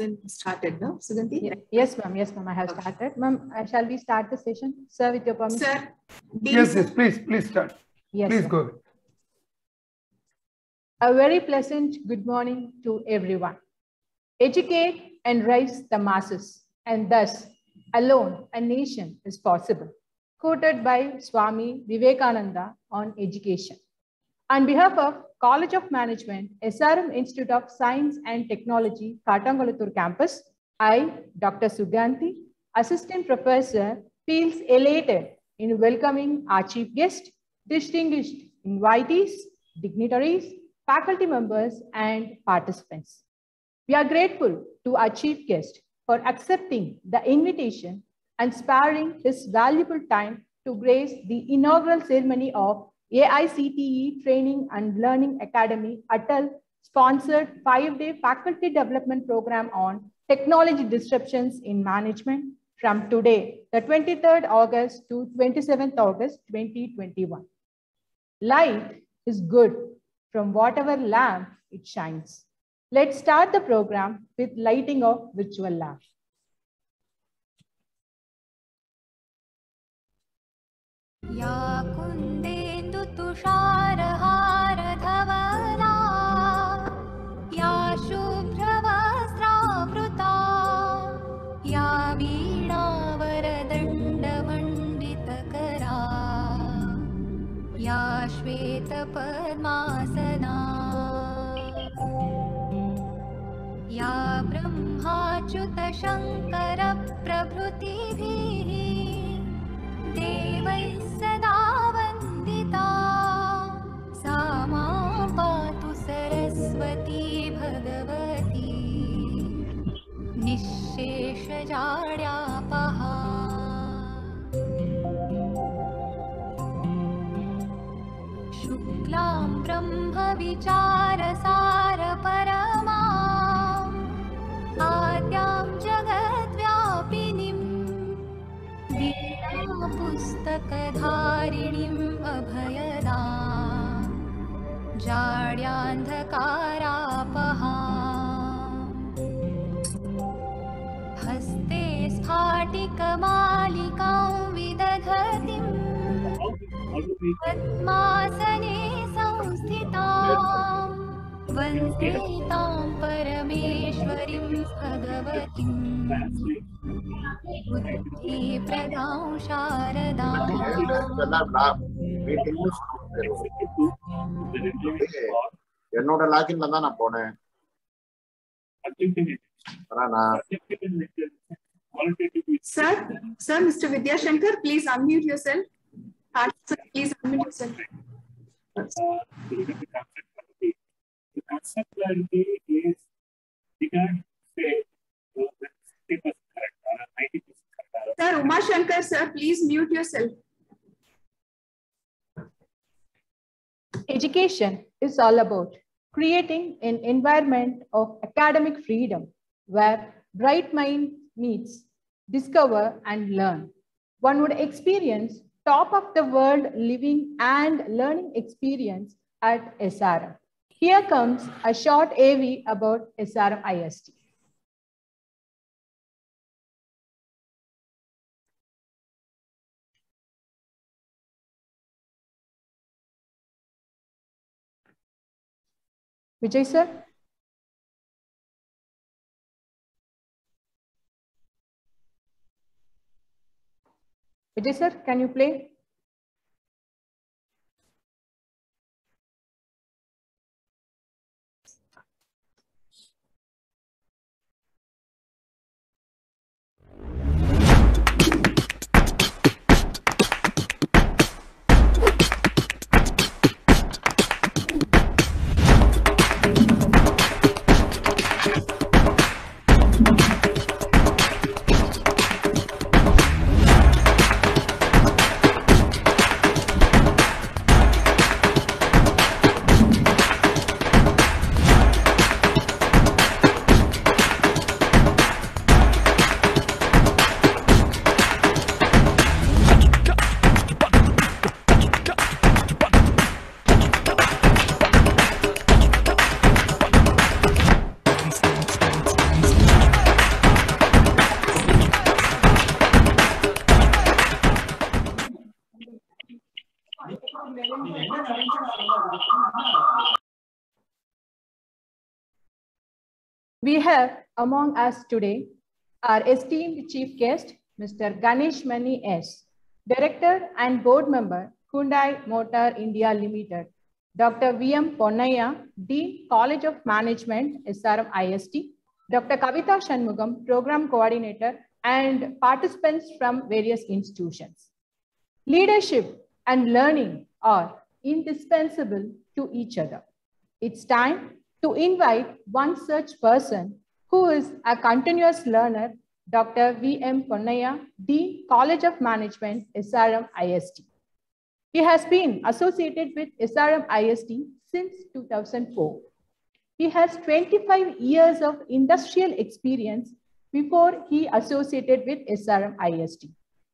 been started, no? Sugandhi? Ye- Yes, ma'am. Yes, ma'am. I have Okay. started. Ma'am, uh, shall we start the session? Sir, with your permission? Sir? Dean, Yes, yes, please, please start. Yes. Please sir. go ahead. A very pleasant good morning to everyone. Educate and raise the masses, and thus alone a nation is possible. Quoted by Swami Vivekananda on education. On behalf of College of Management, SRM Institute of Science and Technology, Kattankulathur campus, I, Dr. Sugandhi, Assistant Professor, feels elated in welcoming our chief guest, distinguished invitees, dignitaries, faculty members, and participants. We are grateful to our chief guest for accepting the invitation and sparing his valuable time to grace the inaugural ceremony of AICTE Training and Learning Academy Atal sponsored five-day faculty development program on technology disruptions in management from today, the 23rd August to 27th August 2021. Light is good from whatever lamp it shines. Let's start the program with lighting of virtual lamp. या कुन्देन्दुतुषारहारधवला या शुभ्रवस्त्रावृता या वीणावरदण्डमण्डितकरा या श्वेतपद्मासना या ब्रह्माच्युतशङ्करप्रभृतिभिः देवैः सदा वन्दिता निःशेषजाड्यापहा शुक्लां ब्रह्मविचारसारपरमा आद्यां जगद्व्यापिनीम्। पुस्तकधारिणीम् अभयदा जाड्यान्धकारापहा स्फाटिकमालिकां विदधतीं पद्मासने संस्थितां वन्दे तां परमेश्वरीं भगवतीम् बुद्धिप्रदां शारदा என்னோட லாகின்ல தான் நான் போனேன் qualitatively. Sir, sir, Mr. Vidya Shankar, please unmute yourself. Please unmute yourself. Uh. The concept is can say uh, 60% correct or 90% correct. Sir, Uma Shankar, sir, please mute yourself. Education is all about creating an environment of academic freedom where bright mind meets discover and learn. One would experience top of the world living and learning experience at SRM. Here comes a short AV about SRM IST. Vijay sir? Vijay sir, can you play? We have among us today our esteemed chief guest, Mr. Ganesh Mani S., Director and Board Member, Hyundai Motor India Limited, Dr. V.M. Ponniah, Dean, College of Management, SRM IST, Dr. Kavita Shanmugam, Program Coordinator, and participants from various institutions. Leadership and learning are indispensable to each other. It's time to invite one such person who is a continuous learner, Dr. V.M. Ponniah, Dean, College of Management, SRM IST. He has been associated with SRM IST since 2004. He has 25 years of industrial experience before he associated with SRM IST.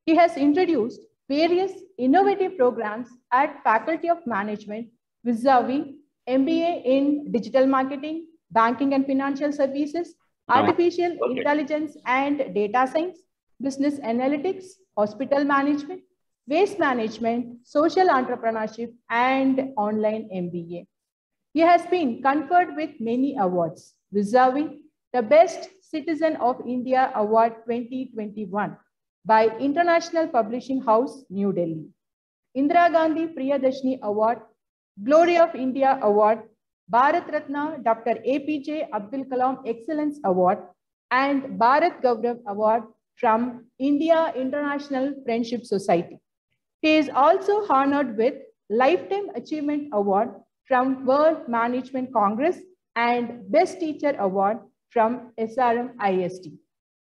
He has introduced various innovative programs at Faculty of Management vis-a-vis MBA in Digital Marketing, Banking and Financial Services, ah, Artificial okay. Intelligence and Data Science, Business Analytics, Hospital Management, Waste Management, Social Entrepreneurship, and Online MBA. He has been conferred with many awards, vis-a-vis the Best Citizen of India Award 2021 by International Publishing House, New Delhi. Indira Gandhi Priyadarshini Award, Glory of India Award, Bharat Ratna Dr. APJ Abdul Kalam Excellence Award, and Bharat Gaurav Award from India International Friendship Society. He is also honored with Lifetime Achievement Award from World Management Congress and Best Teacher Award from SRM IST.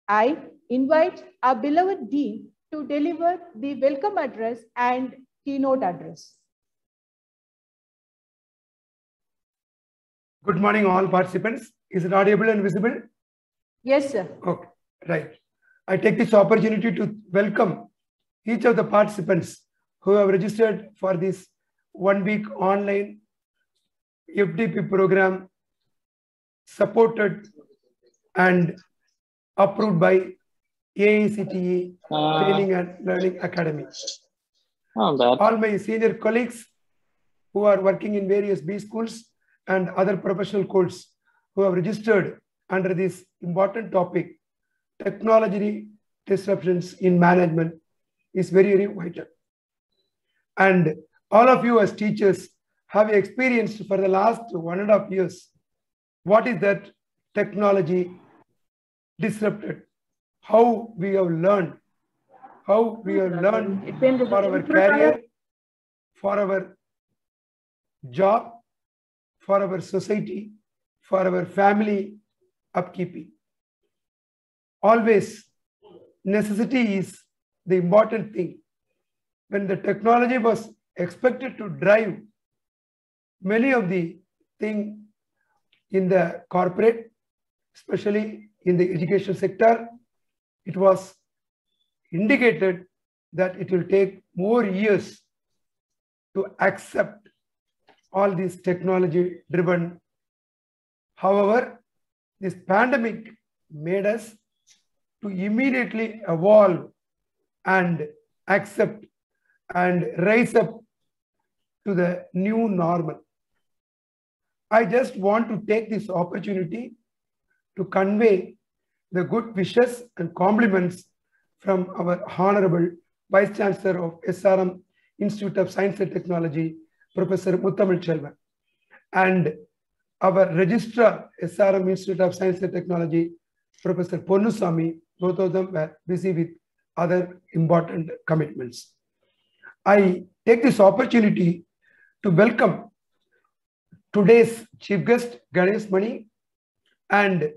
I invite our beloved Dean to deliver the welcome address and keynote address. Good morning, all participants. Is it audible and visible? Yes, sir. Okay, right. I take this opportunity to welcome each of the participants who have registered for this one week online FDP program supported and approved by AICTE Uh, Training and Learning Academy. All my senior colleagues who are working in various B schools and other professional codes who have registered under this important topic, technology disruptions in management is very, very vital. And all of you as teachers have experienced for the last one and a half years what is that technology disrupted, how we have learned, how we have learned for our career, for our job, for our society, for our family upkeeping. Always, necessity is the important thing. When the technology was expected to drive many of the thing in the corporate, especially in the education sector, it was indicated that it will take more years to accept all these technology driven. However, this pandemic made us to immediately evolve and accept and rise up to the new normal. I just want to take this opportunity to convey the good wishes and compliments from our Honorable Vice Chancellor of SRM Institute of Science and Technology, Professor Muthamizhchelvan, and our Registrar, SRM Institute of Science and Technology, Professor Ponnusamy, both of them were busy with other important commitments. I take this opportunity to welcome today's chief guest, Ganesh Mani, and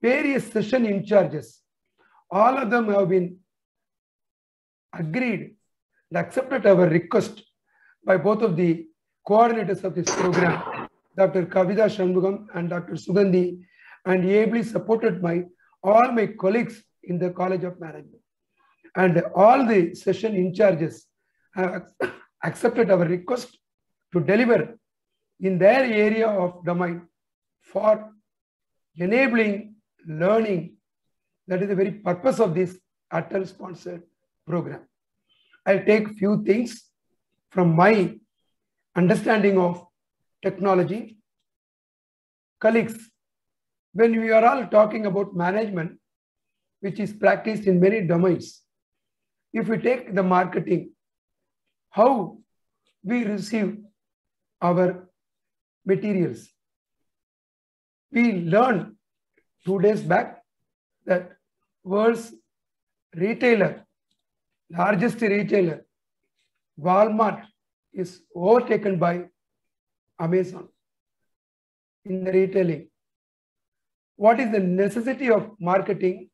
various session in charges. All of them have been agreed and accepted our request by both of the coordinators of this program, Dr. Kavita Shanmugam and Dr. Sugandhi, and ably supported by all my colleagues in the College of Management. And all the session in charges have accepted our request to deliver in their area of domain for enabling learning. That is the very purpose of this Atal sponsored program. I'll take few things from my understanding of technology. Colleagues, when we are all talking about management, which is practiced in many domains, if we take the marketing, how we receive our materials. We learned two days back that world's retailer, largest retailer, Walmart, is overtaken by Amazon in the retailing. What is the necessity of marketing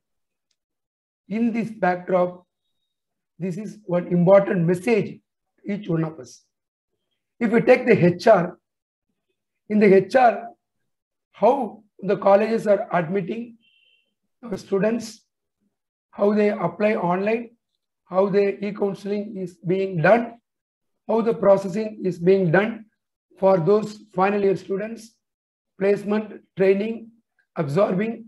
in this backdrop? This is one important message to each one of us. If we take the HR, in the HR, how the colleges are admitting students, how they apply online, how the e-counseling is being done, how the processing is being done for those final year students, placement, training, absorbing.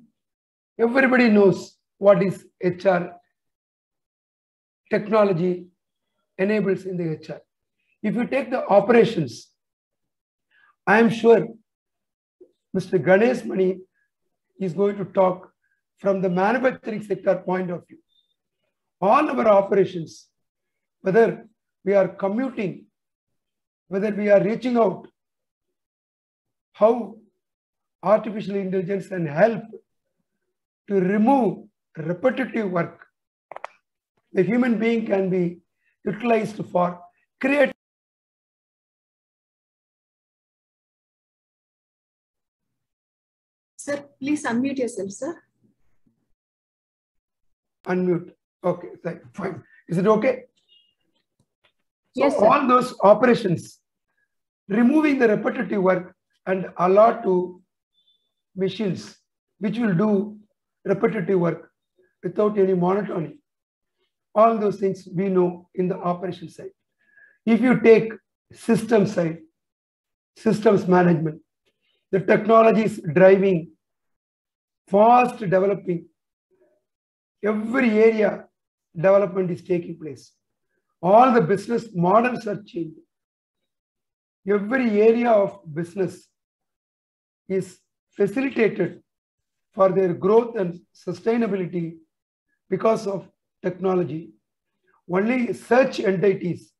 Everybody knows what is HR technology enables in the HR. If you take the operations, I am sure Mr. Ganesh Mani is going to talk from the manufacturing sector point of view. All our operations, whether we are commuting, whether we are reaching out, how artificial intelligence can help to remove repetitive work. The human being can be utilized for create Sir, please unmute yourself, sir. unmute. Okay, fine. Is it okay? So Yes, sir. all those operations, removing the repetitive work and allow to machines which will do repetitive work without any monotony. All those things we know in the operation side. If you take system side, systems management, the technology is driving fast developing every area development is taking place. All the business models are changing. Every area of business is facilitated for their growth and sustainability because of technology. Only such entities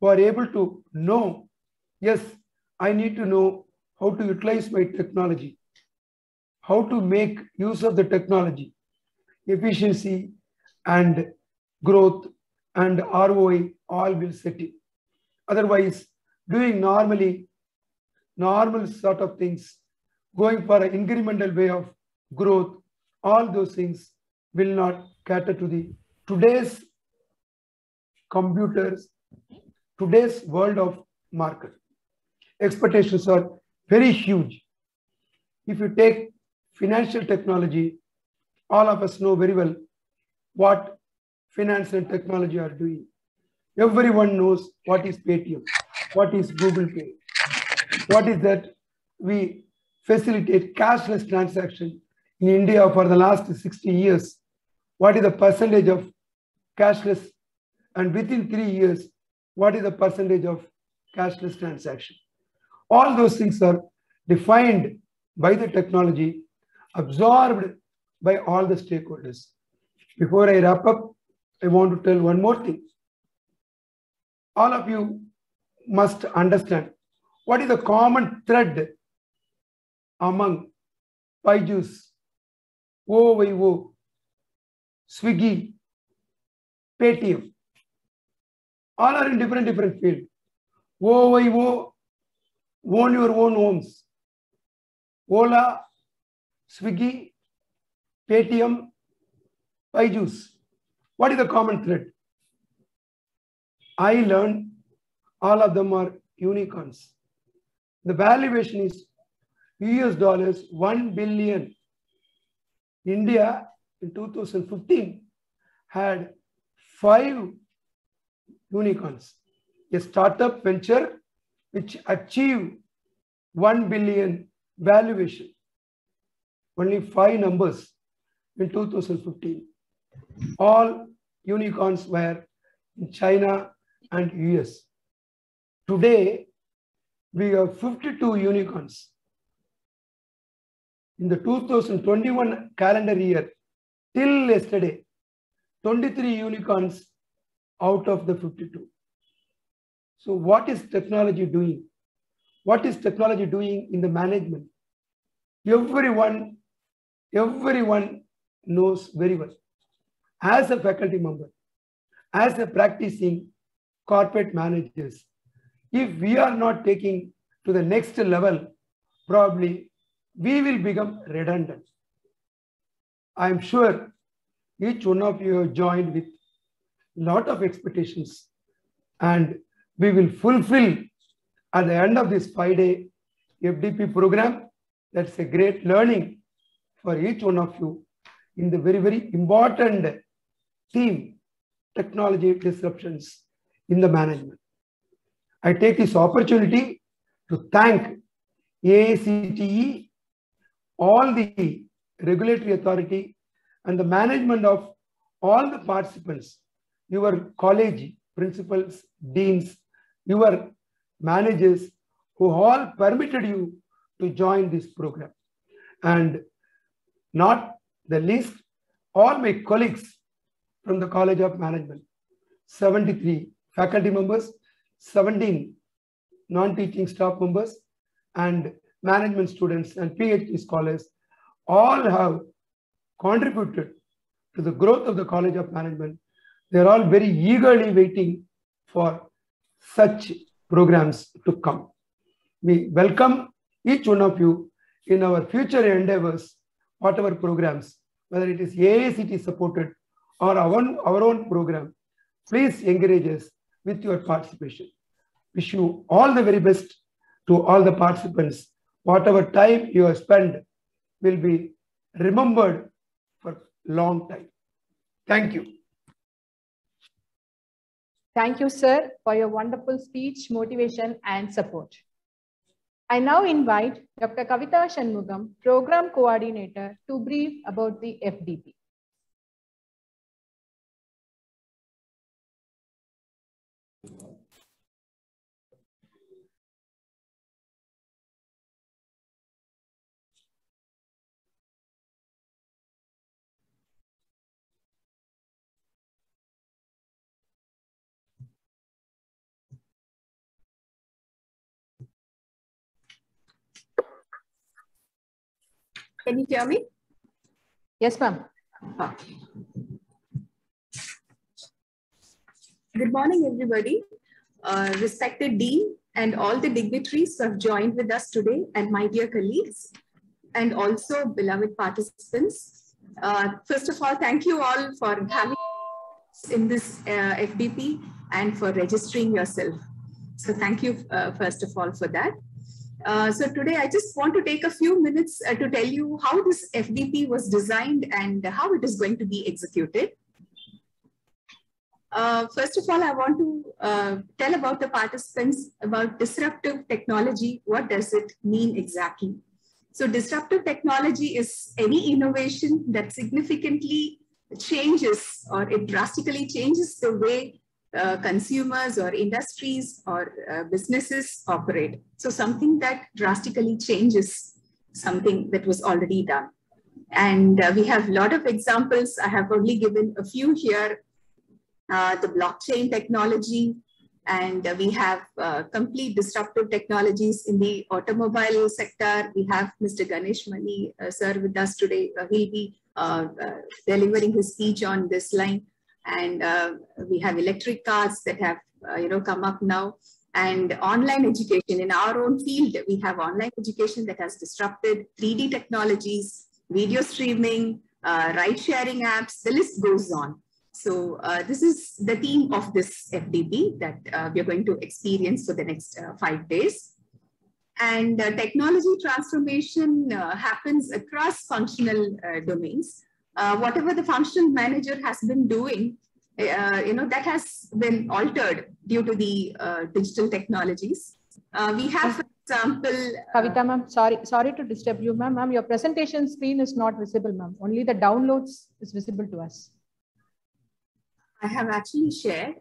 who are able to know, yes, I need to know how to utilize my technology, how to make use of the technology efficiency and growth and ROI all will set in. Otherwise, doing normally, normal sort of things, going for an incremental way of growth, all those things will not cater to the today's computers, today's world of market. Expectations are very huge. If you take financial technology, all of us know very well what finance and technology are doing. Everyone knows what is Paytm, what is Google Pay, what is that we facilitate cashless transaction in India for the last 60 years. What is the percentage of cashless and within three years, what is the percentage of cashless transaction? All those things are defined by the technology, absorbed by all the stakeholders. Before I wrap up, I want to tell one more thing. All of you must understand what is the common thread among Byju's, OYO, Swiggy, Paytm. All are in different, different field. OYO, own your own homes. Ola, Swiggy, Paytm, Byju's. What is the common thread? I learned all of them are unicorns. The valuation is US dollars 1 billion. India in 2015 had five unicorns. A startup venture which achieved 1 billion valuation. Only five numbers in 2015. All unicorns were in China and US. Today, we have 52 unicorns. in the 2021 calendar year, till yesterday, 23 unicorns out of the 52. So what is technology doing? What is technology doing in the management? Everyone, everyone knows very well. As a faculty member, as a practicing corporate managers, if we are not taking to the next level, probably we will become redundant. I am sure each one of you have joined with lot of expectations and we will fulfill at the end of this five-day FDP program. That's a great learning for each one of you in the very, very important theme, technology disruptions in the management. I take this opportunity to thank AICTE, all the regulatory authority and the management of all the participants, your college principals, deans, your managers who all permitted you to join this program. And not the least, all my colleagues from the College of Management, 73 faculty members, 17 non-teaching staff members, and management students and PhD scholars all have contributed to the growth of the College of Management. They're all very eagerly waiting for such programs to come. We welcome each one of you in our future endeavors, whatever programs, whether it is AICTE supported or our own, our own program, please encourage us with your participation. Wish you all the very best to all the participants. Whatever time you have spent will be remembered for long time. Thank you. Thank you, sir, for your wonderful speech, motivation, and support. I now invite Dr. Kavita Shanmugam, Program Coordinator, to brief about the FDP. Can you hear me? Yes, ma'am. Okay. Good morning, everybody. Uh, respected Dean and all the dignitaries who have joined with us today, and my dear colleagues, and also beloved participants. Uh, first of all, thank you all for having us in this uh, FDP and for registering yourself. So thank you, uh, first of all, for that. Uh, so today I just want to take a few minutes uh, to tell you how this FDP was designed and how it is going to be executed. Uh, first of all, I want to uh, tell about the participants about disruptive technology. What does it mean exactly? So disruptive technology is any innovation that significantly changes or it drastically changes the way uh, consumers or industries or uh, businesses operate. So something that drastically changes something that was already done. And uh, we have a lot of examples. I have only given a few here. Uh, the blockchain technology, and uh, we have complete disruptive technologies in the automobile sector. We have Mr. Ganesh Mani, sir, with us today. he'll be delivering his speech on this line and uh, we have electric cars that have uh, you know come up now. And online education in our own field we have online education that has disrupted 3d technologies video streaming uh, ride sharing apps the list goes on. So uh, this is the theme of this fdp that uh, we are going to experience for the next uh, five days. And technology transformation happens across functional domains uh, whatever the functional manager has been doing, uh, you know, that has been altered due to the uh, digital technologies. Uh, we have, for example... Kavita ma'am, sorry, sorry to disturb you, ma'am. Ma'am, your presentation screen is not visible, ma'am. Only the downloads is visible to us. I have actually shared.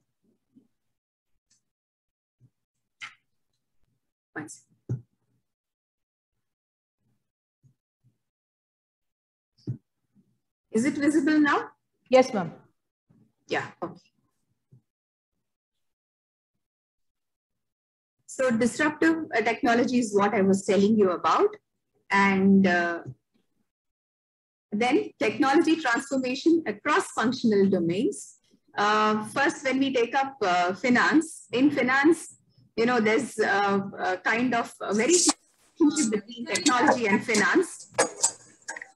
One second. Is it visible now? Yes, ma'am. Yeah, okay. So disruptive uh, technology is what I was telling you about. And uh, then technology transformation across functional domains. Uh, first, when we take up uh, finance, in finance, you know, there's uh, a kind of a very between technology and finance.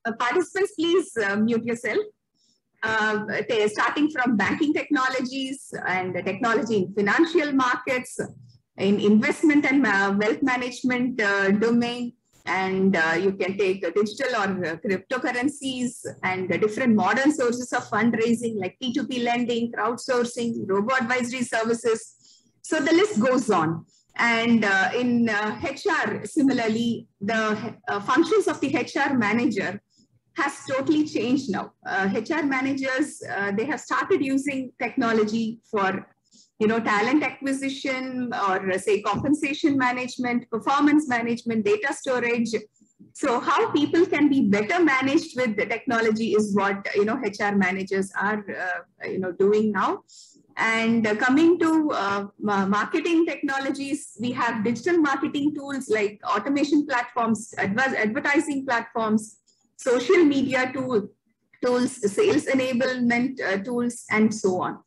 Uh, participants, please uh, mute yourself. Uh, starting from banking technologies and technology in financial markets, in investment and ma- wealth management uh, domain, and uh, you can take uh, digital or uh, cryptocurrencies and different modern sources of fundraising like P2P lending, crowdsourcing, robo advisory services. So the list goes on. And uh, in uh, HR, similarly, the uh, functions of the HR manager has totally changed now. Uh, HR managers, uh, they have started using technology for you know, talent acquisition or uh, say compensation management, performance management, data storage. So how people can be better managed with the technology is what, you know, HR managers are, uh, you know, doing now. And uh, coming to uh, marketing technologies, we have digital marketing tools like automation platforms, adver- advertising platforms, social media tool, tools, sales enablement uh, tools, and so on.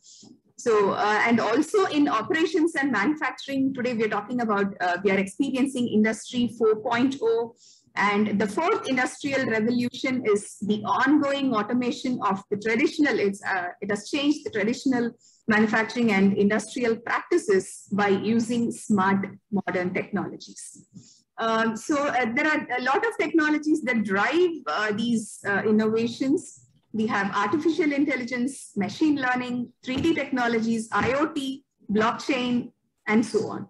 So, uh, and also in operations and manufacturing, today we are talking about, uh, we are experiencing industry 4.0. And the fourth industrial revolution is the ongoing automation of the traditional, it's, uh, it has changed the traditional manufacturing and industrial practices by using smart modern technologies. Um, so uh, there are a lot of technologies that drive uh, these uh, innovations. We have artificial intelligence, machine learning, 3D technologies, IoT, blockchain, and so on.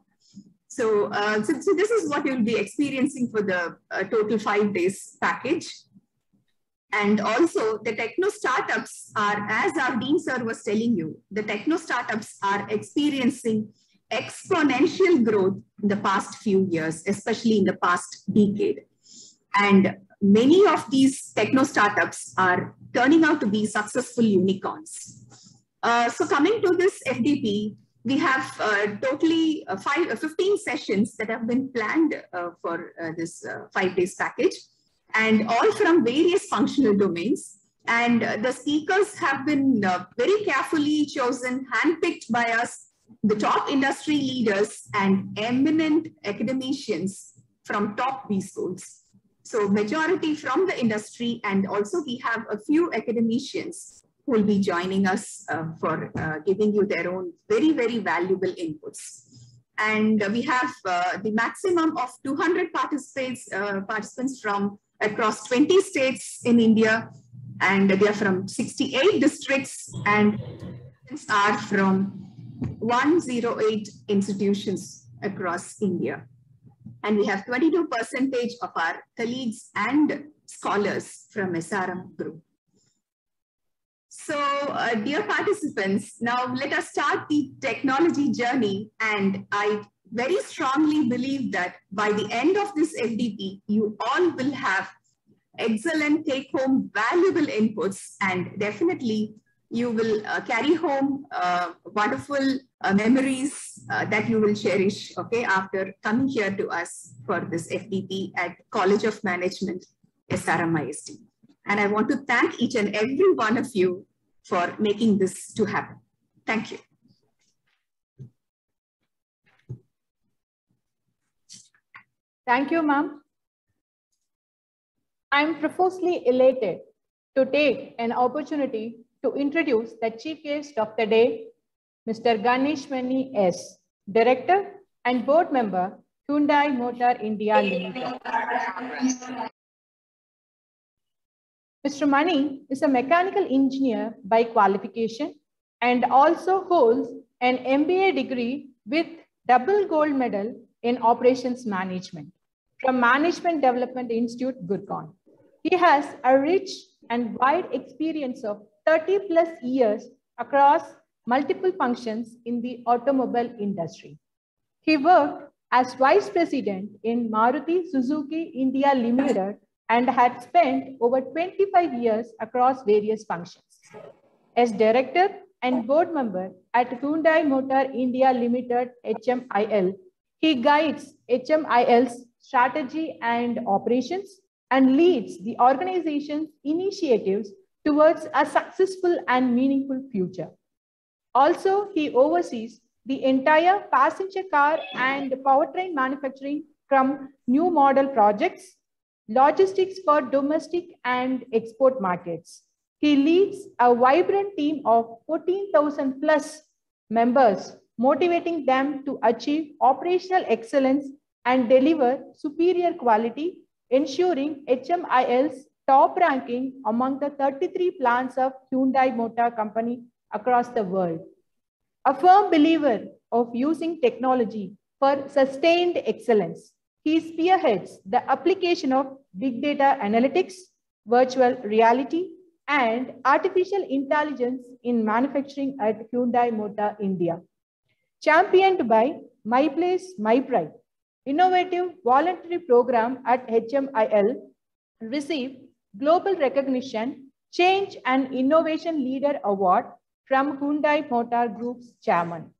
So, uh, so, so this is what you'll be experiencing for the uh, total five days package. And also the techno startups are, as our Dean sir was telling you, the techno startups are experiencing exponential growth in the past few years, especially in the past decade. And many of these techno startups are turning out to be successful unicorns. Uh, so coming to this FDP, we have uh, totally uh, five, uh, 15 sessions that have been planned uh, for uh, this five days package and all from various functional domains. And the speakers have been very carefully chosen, handpicked by us, the top industry leaders and eminent academicians from top B schools. So majority from the industry and also we have a few academicians who will be joining us uh, for uh, giving you their own very, very valuable inputs. And uh, we have uh, the maximum of 200 participants, uh, participants from across 20 states in India, and they are from 68 districts and are from 108 institutions across India. And we have 22 percentage of our colleagues and scholars from SRM group. So, uh, dear participants, now let us start the technology journey. And I very strongly believe that by the end of this FDP, you all will have excellent take home valuable inputs and definitely you will uh, carry home uh, wonderful uh, memories uh, that you will cherish, okay, after coming here to us for this FDP at College of Management, SRM IST. And I want to thank each and every one of you for making this to happen. Thank you. Thank you, ma'am. I'm profusely elated to take an opportunity to introduce the chief guest of the day, Mr. Ganesh Mani S., Director and Board Member, Hyundai Motor India Limited. Mr. Mani is a mechanical engineer by qualification and also holds an MBA degree with double gold medal in operations management from Management Development Institute, Gurgaon. He has a rich and wide experience of 30 plus years across multiple functions in the automobile industry. He worked as vice president in Maruti Suzuki India Limited and had spent over 25 years across various functions. As director and board member at Hyundai Motor India Limited HMIL, he guides HMIL's strategy and operations and leads the organization's initiatives towards a successful and meaningful future. Also, he oversees the entire passenger car and powertrain manufacturing from new model projects, logistics for domestic and export markets. He leads a vibrant team of 14,000 plus members, motivating them to achieve operational excellence and deliver superior quality, ensuring HMIL's top ranking among the 33 plants of Hyundai Motor Company across the world. A firm believer of using technology for sustained excellence, he spearheads the application of big data analytics, virtual reality, and artificial intelligence in manufacturing at Hyundai Motor India. Championed by My Place, My Pride, innovative voluntary program at HMIL received global recognition, change and innovation leader award from Hyundai Motor Group's chairman,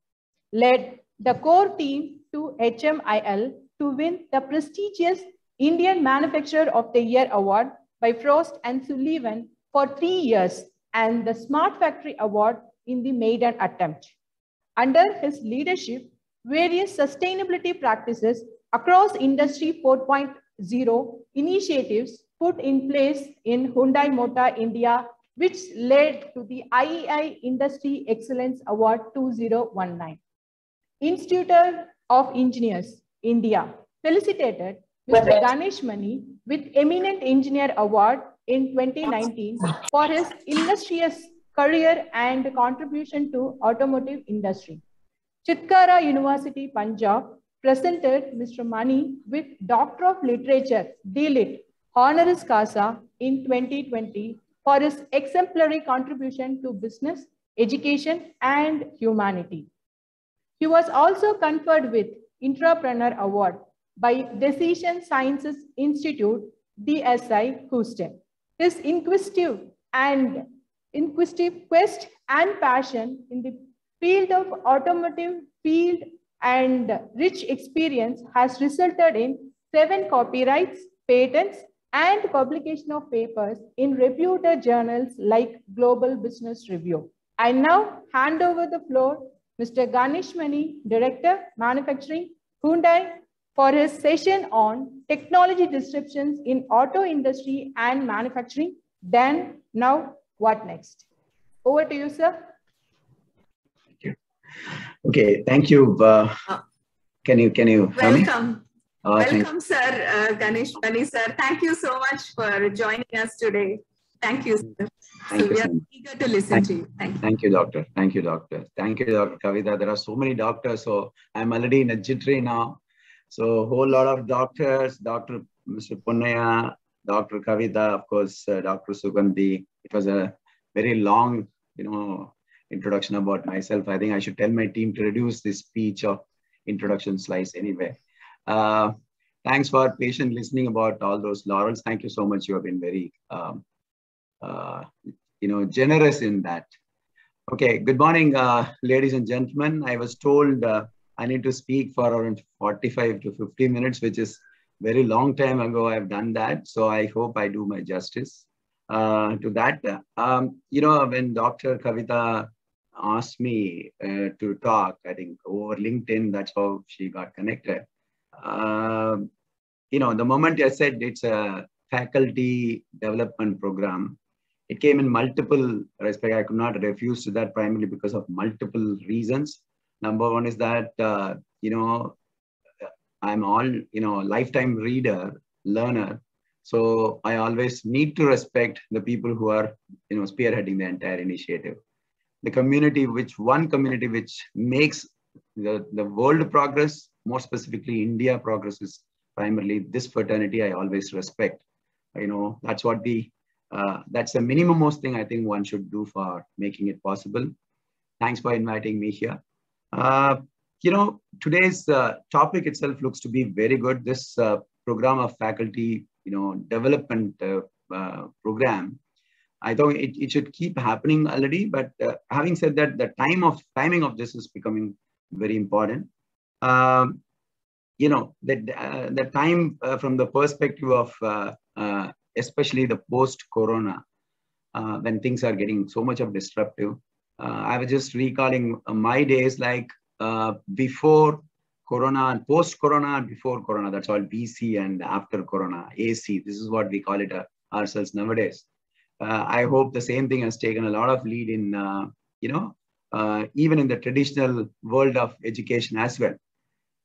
led the core team to HMIL to win the prestigious Indian Manufacturer of the Year award by Frost and Sullivan for three years and the Smart Factory Award in the maiden attempt. Under his leadership, various sustainability practices across Industry 4.0 initiatives put in place in Hyundai Motor India, which led to the IEI Industry Excellence Award 2019. Institute of Engineers, India, felicitated Mr. Ganesh Mani with Eminent Engineer Award in 2019 for his illustrious career and contribution to automotive industry. Chitkara University, Punjab presented Mr. Mani with Doctor of Literature, DLIT, honoris causa in 2020 for his exemplary contribution to business, education, and humanity. He was also conferred with Entrepreneur Award by Decision Sciences Institute, DSI, Houston. His inquisitive and inquisitive quest and passion in the field of automotive field and rich experience has resulted in seven copyrights, patents, and publication of papers in reputed journals like Global Business Review. I now hand over the floor Mr. Ganesh Mani, Director, Manufacturing, Hyundai, for his session on technology disruptions in auto industry and manufacturing. Then, now, what next? Over to you, sir. Thank you. Okay, thank you. Uh, can you can you hear me? Welcome. Thank- Welcome, sir, uh, Ganesh Mani, sir. Thank you so much for joining us today. Thank you, sir. Thank so you we are eager to listen to you. Thank you. Thank you, doctor. Thank you, doctor. Thank you, Dr. Kavita. There are so many doctors, so I'm already in a jittery now. So whole lot of doctors, Dr. Mr. Punnaya, Dr. Kavita, of course, uh, Dr. Sugandhi. It was a very long, you know, introduction about myself. I think I should tell my team to reduce this speech of introduction slides anyway. Uh, thanks for patient listening about all those laurels. Thank you so much. You have been very, um, uh, you know, generous in that. Okay, good morning, uh, ladies and gentlemen. I was told uh, I need to speak for around 45 to 50 minutes, which is very long time ago I've done that. So I hope I do my justice uh, to that. Um, you know, when Dr. Kavita asked me to talk, I think over LinkedIn, that's how she got connected. Um, you know, the moment I said it's a faculty development program, it came in multiple respects. I could not refuse to that primarily because of multiple reasons. Number one is that, uh, you know, I'm all, you know, lifetime reader, learner. So I always need to respect the people who are, you know, spearheading the entire initiative. The community, which one community which makes the, the world progress, more specifically India progress is primarily this fraternity I always respect. You know, that's what the uh, that's the minimum most thing I think one should do for making it possible. Thanks for inviting me here. Uh, you know, today's uh, topic itself looks to be very good. This uh, program of faculty you know, development uh, uh, program. I thought it, it should keep happening already, but having said that, the time of timing of this is becoming very important. Um, you know, the, uh, the time uh, from the perspective of uh, uh, especially the post-corona, uh, when things are getting so much of disruptive. I was just recalling my days like before Corona and post-Corona and before Corona. That's all BC and after Corona, AC. This is what we call it ourselves nowadays. Uh, I hope the same thing has taken a lot of lead in, uh, you know, uh, even in the traditional world of education as well.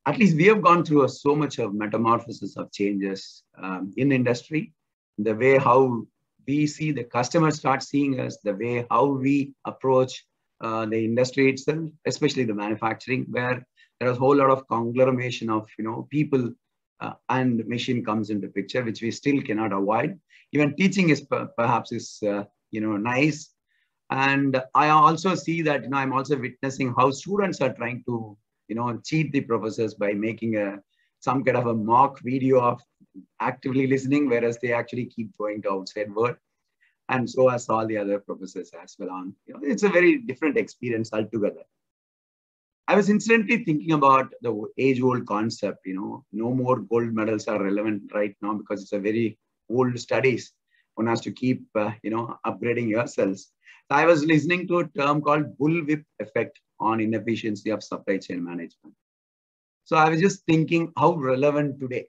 At least we have gone through a, so much of metamorphosis of changes um, in industry, the way how we see the customers start seeing us, the way how we approach uh, the industry itself, especially the manufacturing, where there is a whole lot of conglomeration of you know people uh, and machine comes into picture, which we still cannot avoid. Even teaching is per- perhaps is uh, you know nice, and I also see that you know I'm also witnessing how students are trying to you know cheat the professors by making a some kind of a mock video of actively listening, whereas they actually keep going to outside world. And so as all the other professors as well on. You know, it's a very different experience altogether. I was incidentally thinking about the age-old concept, you know, no more gold medals are relevant right now because it's a very old studies. One has to keep, uh, you know, upgrading yourselves. I was listening to a term called bullwhip effect on inefficiency of supply chain management. So I was just thinking how relevant today.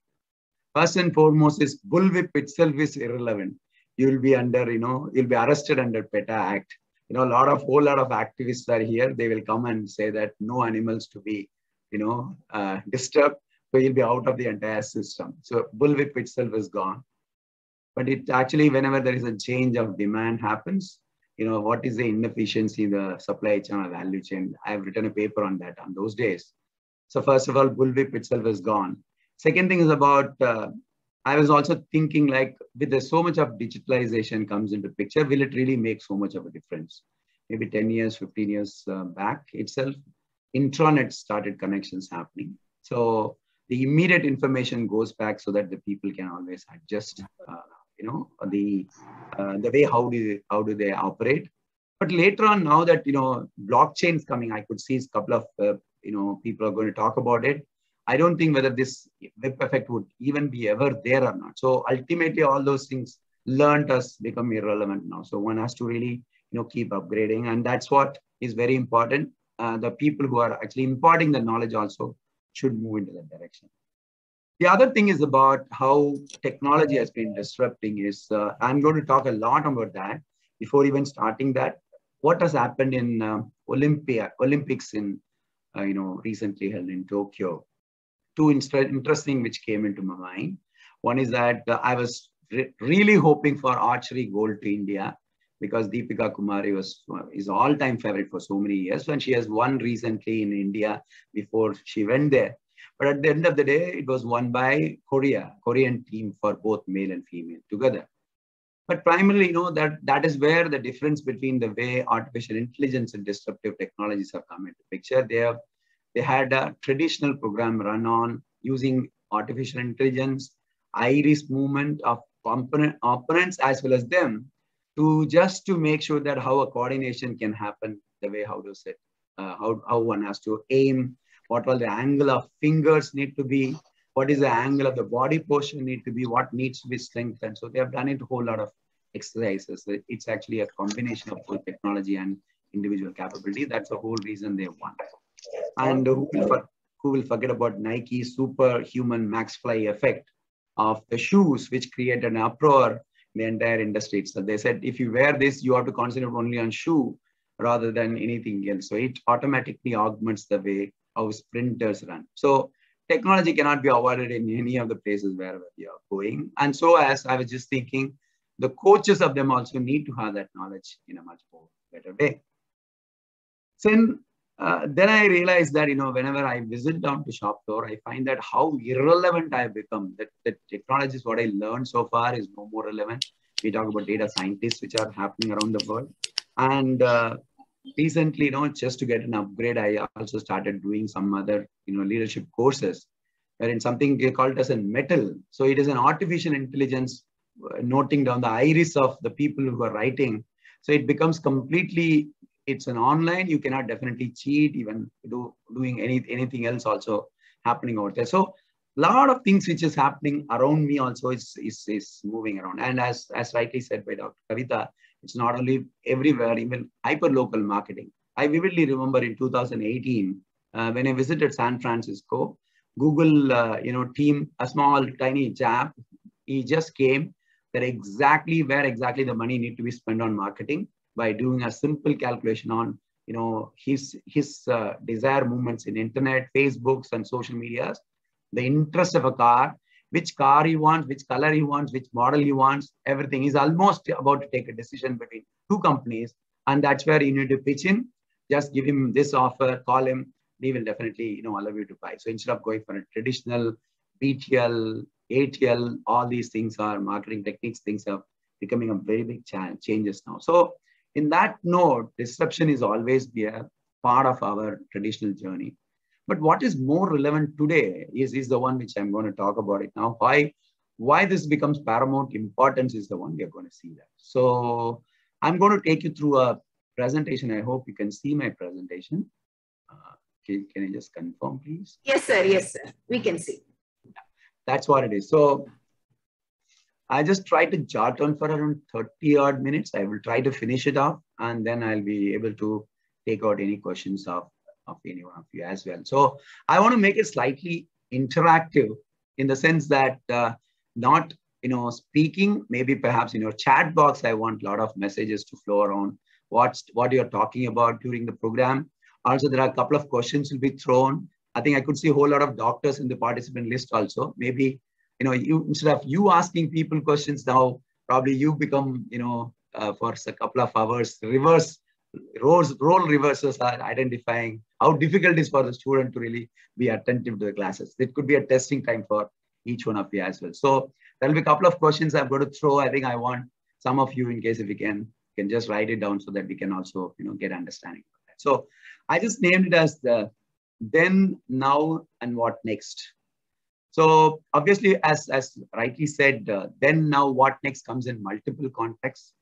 First and foremost is bullwhip itself is irrelevant. You will be under, you know, you'll be arrested under PETA Act. You know, a lot of whole lot of activists are here. They will come and say that no animals to be, you know, uh, disturbed. So you'll be out of the entire system. So bullwhip itself is gone. But it actually, whenever there is a change of demand happens, you know, what is the inefficiency in the supply chain or value chain? I've written a paper on that on those days. So first of all, bullwhip itself is gone. Second thing is about, uh, I was also thinking like with the, so much of digitalization comes into picture, will it really make so much of a difference? Maybe 10 years, 15 years uh, back itself, intranet started connections happening. So the immediate information goes back so that the people can always adjust, uh, you know, the, uh, the way how do, how do they operate. But later on, now that, you know, blockchain is coming, I could see a couple of, uh, you know, people are going to talk about it. I don't think whether this web effect would even be ever there or not. So ultimately, all those things learned us become irrelevant now. So one has to really, you know, keep upgrading, and that's what is very important. Uh, the people who are actually imparting the knowledge also should move into that direction. The other thing is about how technology has been disrupting. Is uh, I'm going to talk a lot about that before even starting that. What has happened in uh, Olympia Olympics in uh, you know recently held in Tokyo? two interesting which came into my mind. One is that uh, I was re really hoping for archery gold to India because Deepika Kumari was is all-time favorite for so many years, and she has won recently in India before she went there. But at the end of the day, it was won by Korea, Korean team for both male and female together. But primarily, you know, that, that is where the difference between the way artificial intelligence and disruptive technologies have come into picture. They have they had a traditional program run on using artificial intelligence, iris movement of component opponents as well as them to just to make sure that how a coordination can happen the way how to set, uh, how, how one has to aim, what all the angle of fingers need to be, what is the angle of the body portion need to be, what needs to be strengthened. So they have done it a whole lot of exercises. It's actually a combination of both technology and individual capability. That's the whole reason they won. And who will, who will forget about Nike's superhuman Maxfly effect of the shoes, which created an uproar in the entire industry. So they said, if you wear this, you have to concentrate only on shoe rather than anything else. So it automatically augments the way how sprinters run. So technology cannot be avoided in any of the places wherever we are going. And so as I was just thinking, the coaches of them also need to have that knowledge in a much more better way. Then uh, then I realized that, you know, whenever I visit down to shop floor, I find that how irrelevant I've become. That the technology is what I learned so far is no more relevant. We talk about data scientists, which are happening around the world. And uh, recently, you know, just to get an upgrade, I also started doing some other, you know, leadership courses. wherein something they call it as a Mettl. So it is an artificial intelligence uh, noting down the iris of the people who are writing. So it becomes completely, it's an online, you cannot definitely cheat, even do doing any, anything else also happening out there. So a lot of things which is happening around me also is, is, is moving around. And as, as rightly said by Dr. Kavita, it's not only everywhere, even hyper-local marketing. I vividly remember in 2018, uh, when I visited San Francisco, Google, uh, you know, team, a small, tiny chap, he just came that exactly where exactly the money need to be spent on marketing by doing a simple calculation on, you know, his his uh, desire movements in internet, Facebooks, and social medias, the interest of a car, which car he wants, which color he wants, which model he wants, everything. He's almost about to take a decision between two companies, and that's where you need to pitch in. Just give him this offer, call him, we will definitely you know allow you to buy. So instead of going for a traditional BTL, ATL, all these things are marketing techniques, things are becoming a very big cha- changes now. So in that note, disruption is always be a part of our traditional journey. But what is more relevant today is, is the one which I'm going to talk about it now. Why, why this becomes paramount importance is the one we are going to see that. So I'm going to take you through a presentation. I hope you can see my presentation. Uh, can, can I just confirm, please? Yes, sir. Yes, sir. We can see. That's what it is. So I just try to jot on for around 30 odd minutes. I will try to finish it off and then I'll be able to take out any questions of, of any one of you as well. So I want to make it slightly interactive in the sense that uh, not, you know, speaking, maybe perhaps in your chat box, I want a lot of messages to flow around what's, what you're talking about during the program. Also, there are a couple of questions will be thrown. I think I could see a whole lot of doctors in the participant list also. Maybe, you know, you instead of you asking people questions now, probably you become, you know, uh, for a couple of hours, reverse roles, role reversals are identifying how difficult it is for the student to really be attentive to the classes. It could be a testing time for each one of you as well. So there'll be a couple of questions I'm going to throw. I think I want some of you, in case if you can, can just write it down so that we can also, you know, get understanding. So I just named it as the then, now, and what next. So obviously, as, as rightly said, uh, then, now, what next comes in multiple contexts.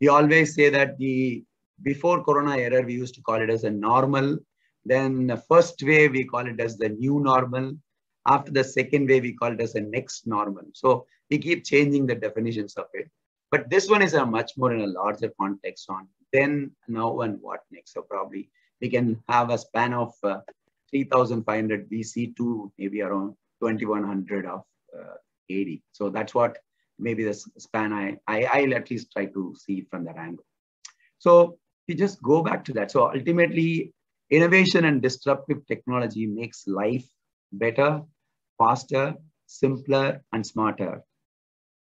We always say that the before Corona era, we used to call it as a normal. Then the first wave, we call it as the new normal. After the second wave, we call it as a next normal. So we keep changing the definitions of it. But this one is a much more in a larger context on then, now, and what next. So probably we can have a span of uh, 3500 BC to maybe around 2100 of uh, AD. So that's what maybe the span I, I, I'll at least try to see from that angle. So we just go back to that. So ultimately, innovation and disruptive technology makes life better, faster, simpler, and smarter.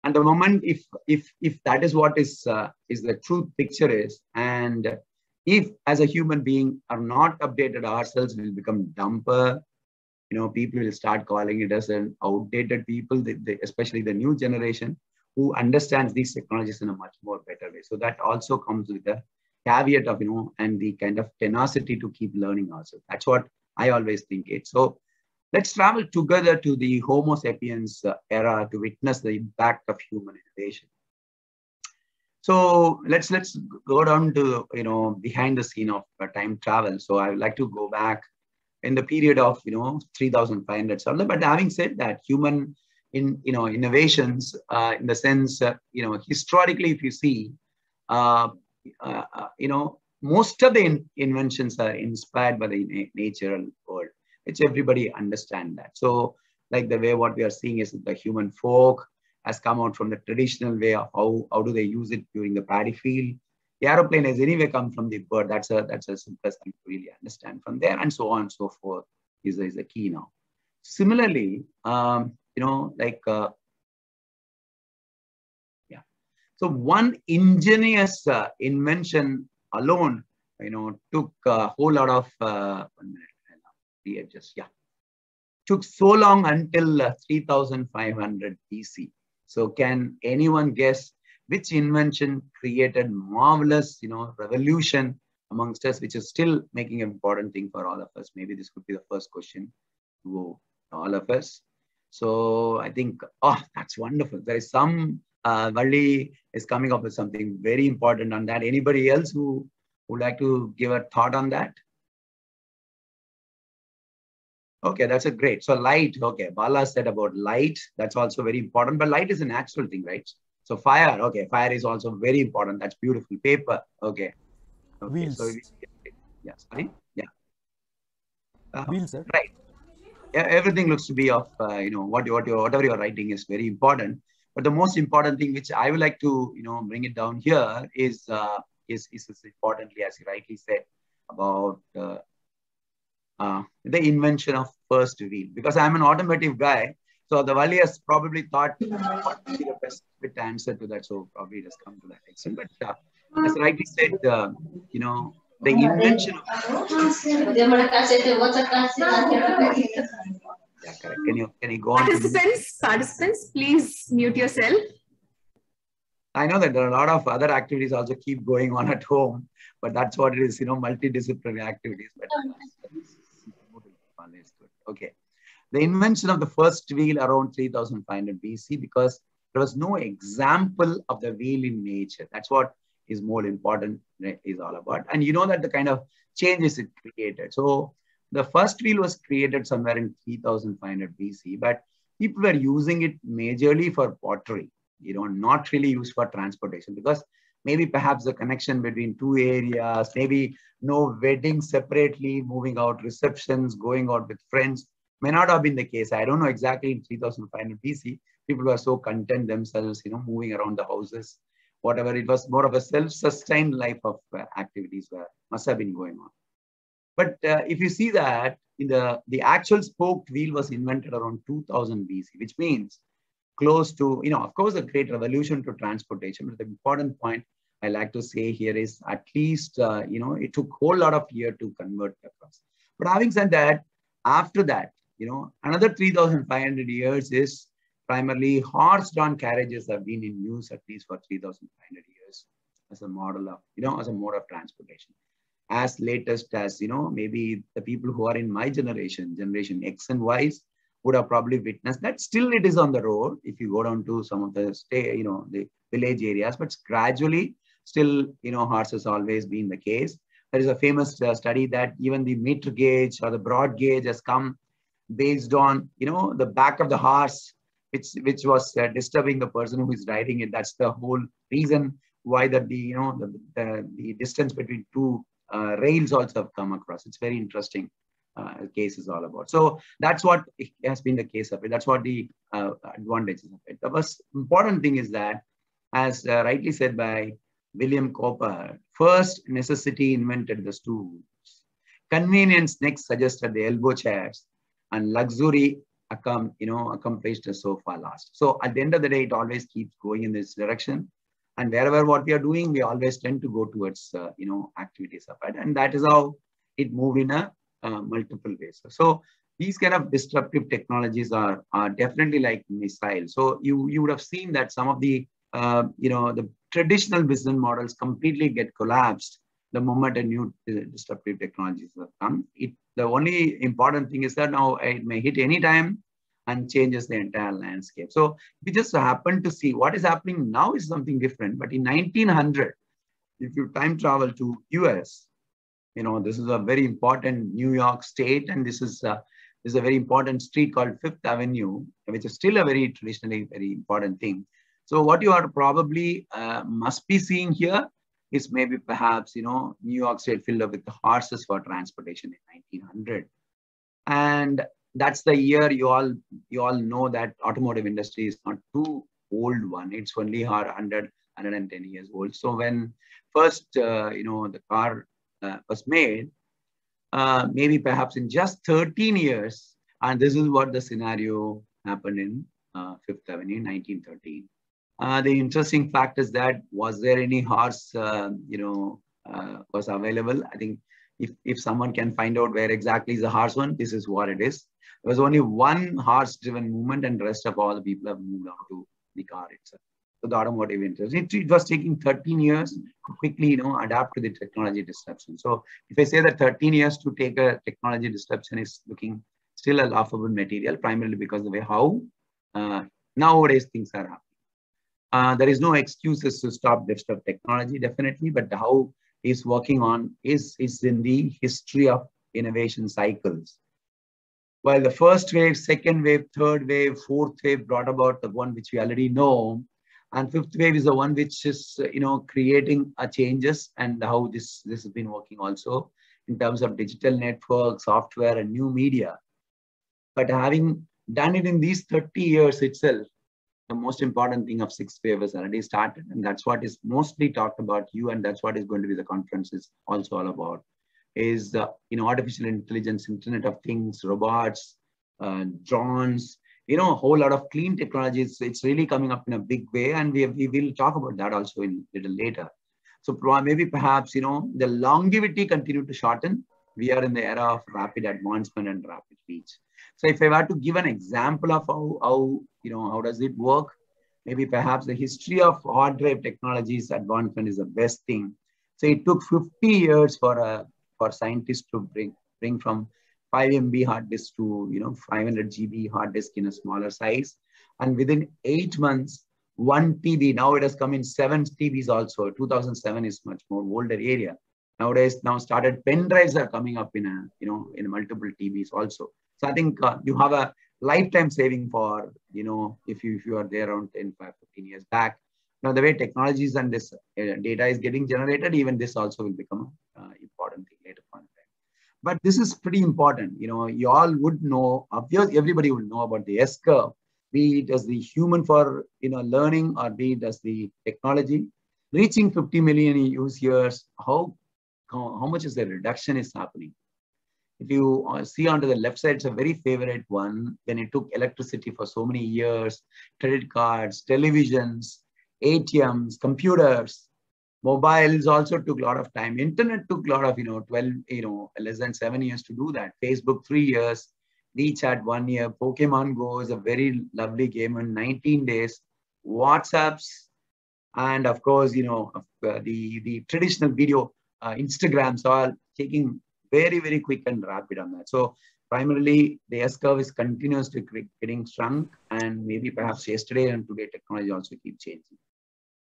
And the moment, if if if that is what is uh, is the truth picture is, and if as a human being are not updated ourselves, we'll become dumper. You know, people will start calling it as an outdated people, especially the new generation who understands these technologies in a much more better way. So that also comes with a caveat of, you know, and the kind of tenacity to keep learning also. That's what I always think it. So let's travel together to the Homo sapiens uh, era to witness the impact of human innovation. So let's let's go down to you know behind the scene of uh, time travel. So I would like to go back in the period of you know 3,500 something. But having said that, human in you know innovations uh, in the sense uh, you know historically, if you see, uh, uh, uh, you know most of the in inventions are inspired by the na natural world, which everybody understand that. So like the way what we are seeing is the human folk has come out from the traditional way of how, how do they use it during the paddy field. The aeroplane has anyway come from the bird. That's a that's a simplest thing to really understand from there, and so on and so forth is, is a key now. Similarly, um, you know, like uh, So one ingenious uh, invention alone, you know, took a whole lot of uh, just yeah, took so long until uh, 3,500 BC. So can anyone guess which invention created marvelous, you know, revolution amongst us, which is still making an important thing for all of us? Maybe this could be the first question to all of us. So I think, oh, that's wonderful. There is some, uh, Valli is coming up with something very important on that. Anybody else who would like to give a thought on that? Okay, that's a great. So light, okay, Bala said about light. That's also very important, but light is a natural thing, right? So fire, okay, fire is also very important. That's beautiful. Paper, okay. okay Wheels. So, yeah, sorry, yeah. Uh, Wheels, sir. Right. Yeah, everything looks to be of, uh, you know, what, what whatever you're writing is very important. But the most important thing, which I would like to, you know, bring it down here is, uh, is, is, importantly, as you rightly said, about uh, uh, the invention of first wheel. Because I'm an automotive guy, so the Valli has probably thought what would be the best fit answer to that. So probably it has come to that extent. But uh, as rightly said, uh, you know, the invention of yeah, correct. Can you can you go on? Participants, participants, please mute yourself. I know that there are a lot of other activities also keep going on at home, but that's what it is, you know, multidisciplinary activities. But okay. The invention of the first wheel around 3500 BC because there was no example of the wheel in nature. That's what is more important eh, is all about. And you know that the kind of changes it created. So the first wheel was created somewhere in 3500 BC, but people were using it majorly for pottery you know, not really used for transportation because maybe perhaps the connection between two areas, maybe no wedding separately, moving out receptions, going out with friends may not have been the case. I don't know exactly in 3500 BC, people were so content themselves, you know, moving around the houses, whatever. It was more of a self-sustained life of uh, activities where must have been going on. But uh, if you see that the, the actual spoked wheel was invented around 2000 BC, which means close to, you know, of course, a great revolution to transportation. But the important point I like to say here is at least, uh, you know, it took a whole lot of year to convert across. But having said that, after that, you know, another 3,500 years is primarily horse-drawn carriages have been in use at least for 3,500 years as a model of, you know, as a mode of transportation. As latest as, you know, maybe the people who are in my generation, generation X and Y's, would have probably witnessed that. Still it is on the road. If you go down to some of the stay you know the village areas but gradually still you know horses always been the case. There is a famous uh, study that even the meter gauge or the broad gauge has come based on you know the back of the horse which which was uh, disturbing the person who is riding it. That's the whole reason why that the you know the, the, the distance between two uh, rails also have come across it's very interesting uh, case is all about. So that's what has been the case of it. That's what the uh, advantages of it. The most important thing is that, as uh, rightly said by William Cowper, first necessity invented the stools. Convenience next suggested the elbow chairs, and luxury accom- you know, accomplished the sofa last. So at the end of the day, it always keeps going in this direction. And wherever what we are doing, we always tend to go towards, uh, you know, activities of it. And that is how it moved in a uh, multiple ways. So these kind of disruptive technologies are, are definitely like missiles. So you, you would have seen that some of the, uh, you know, the traditional business models completely get collapsed the moment a new disruptive technologies have come. It, the only important thing is that now it may hit any time and changes the entire landscape. So we just happen to see what is happening now is something different. But in 1900, if you time travel to US, you know, this is a very important New York state, and this is a, this is a very important street called Fifth Avenue, which is still a very traditionally very important thing. So what you are probably uh, must be seeing here is maybe perhaps, you know, New York State filled up with the horses for transportation in 1900. And that's the year you all, you all know that automotive industry is not too old one. It's only 100, 110 years old. So when first, uh, you know, the car uh, was made, uh, maybe perhaps in just 13 years, and this is what the scenario happened in uh, Fifth Avenue 1913. Uh, the interesting fact is that was there any horse, uh, you know, was available? I think if, if someone can find out where exactly is the horse one, this is what it is. There was only one horse-driven movement, and the rest of all the people have moved on to the car itself. So the automotive industry, it, it was taking 13 years to quickly, you know, adapt to the technology disruption. So if I say that 13 years to take a technology disruption is looking still a laughable material, primarily because the way how uh, nowadays things are happening. Uh, there is no excuses to stop disrupt technology, definitely, but how is working on is, is in the history of innovation cycles. While the first wave, second wave, third wave, fourth wave brought about the one which we already know, and fifth wave is the one which is you know creating a changes and how this this has been working also in terms of digital network, software, and new media. But having done it in these 30 years itself, the most important thing of six wave already started. And that's what is mostly talked about you. And that's what is going to be the conference is also all about is the, you know, artificial intelligence, internet of things, robots, uh, drones, you know, a whole lot of clean technologies. It's really coming up in a big way. And we, we will talk about that also in a little later. So maybe perhaps, you know, the longevity continue to shorten. We are in the era of rapid advancement and rapid reach. So if I were to give an example of how, how you know, how does it work? Maybe perhaps the history of hard drive technologies advancement is the best thing. So it took 50 years for a, for scientists to bring, bring from 5 MB hard disk to, you know, 500 GB hard disk in a smaller size. And within eight months, one TB, now it has come in seven TBs also. 2007 is much more older area. Nowadays, now started pen drives are coming up in a, you know, in multiple tvs also. So I think uh, you have a lifetime saving for, you know, if you, if you are there around 10, 5, 15 years back. Now, the way technologies and this uh, data is getting generated, even this also will become uh, important thing later on. But this is pretty important. You know, you all would know, obviously everybody would know about the S curve, be it as the human for, you know, learning or be it as the technology. Reaching 50 million users, how, how, much is the reduction is happening? if you uh, see onto the left side, it's a very favorite one. When it took electricity for so many years, credit cards, televisions, ATMs, computers, mobiles also took a lot of time. Internet took a lot of, you know, 12, you know, less than seven years to do that. Facebook, three years. WeChat, one year. Pokemon Go is a very lovely game in 19 days. WhatsApps, and of course, you know, uh, the, the traditional video, uh, Instagrams are taking very, very quick and rapid on that. So primarily the S curve is continuously getting shrunk and maybe perhaps yesterday and today technology also keep changing.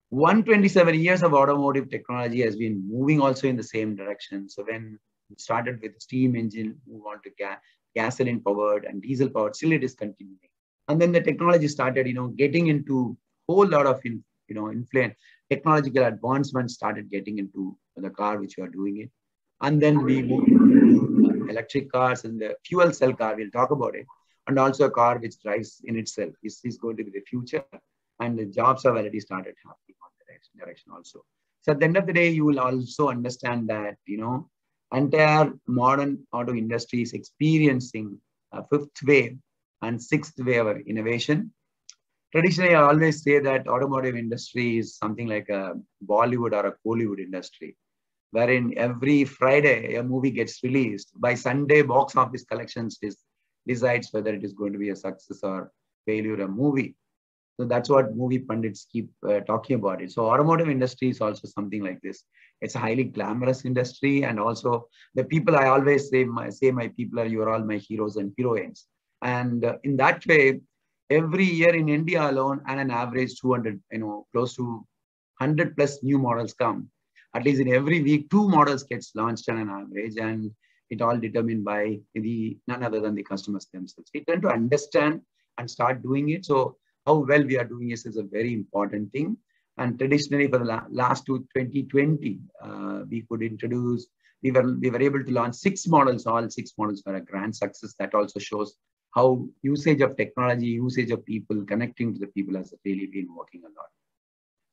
127 years of automotive technology has been moving also in the same direction. So when it started with steam engine, move on to ga gasoline powered and diesel powered, still it is continuing. And then the technology started, you know, getting into whole lot of, in, you know, influence, technological advancements started getting into the car which you are doing it. And then we moved to electric cars and the fuel cell car, we'll talk about it. And also a car which drives in itself. This is going to be the future. And the jobs have already started happening on the direction, direction also. So at the end of the day, you will also understand that, you know, entire modern auto industry is experiencing a fifth wave and sixth wave of innovation. Traditionally, I always say that automotive industry is something like a Bollywood or a Hollywood industry wherein every Friday a movie gets released. By Sunday, box office collections decides whether it is going to be a success or failure a movie. So that's what movie pundits keep uh, talking about it. So automotive industry is also something like this. It's a highly glamorous industry, and also the people I always say my say my people are you are all my heroes and heroines. And uh, in that way, every year in India alone, and an average 200, you know, close to 100 plus new models come at least in every week, two models gets launched on an average, and it all determined by the none other than the customers themselves. We tend to understand and start doing it. So how well we are doing this is a very important thing. And traditionally, for the la last to 2020, uh, we could introduce. We were we were able to launch six models. All six models were a grand success. That also shows how usage of technology, usage of people, connecting to the people has really been working a lot.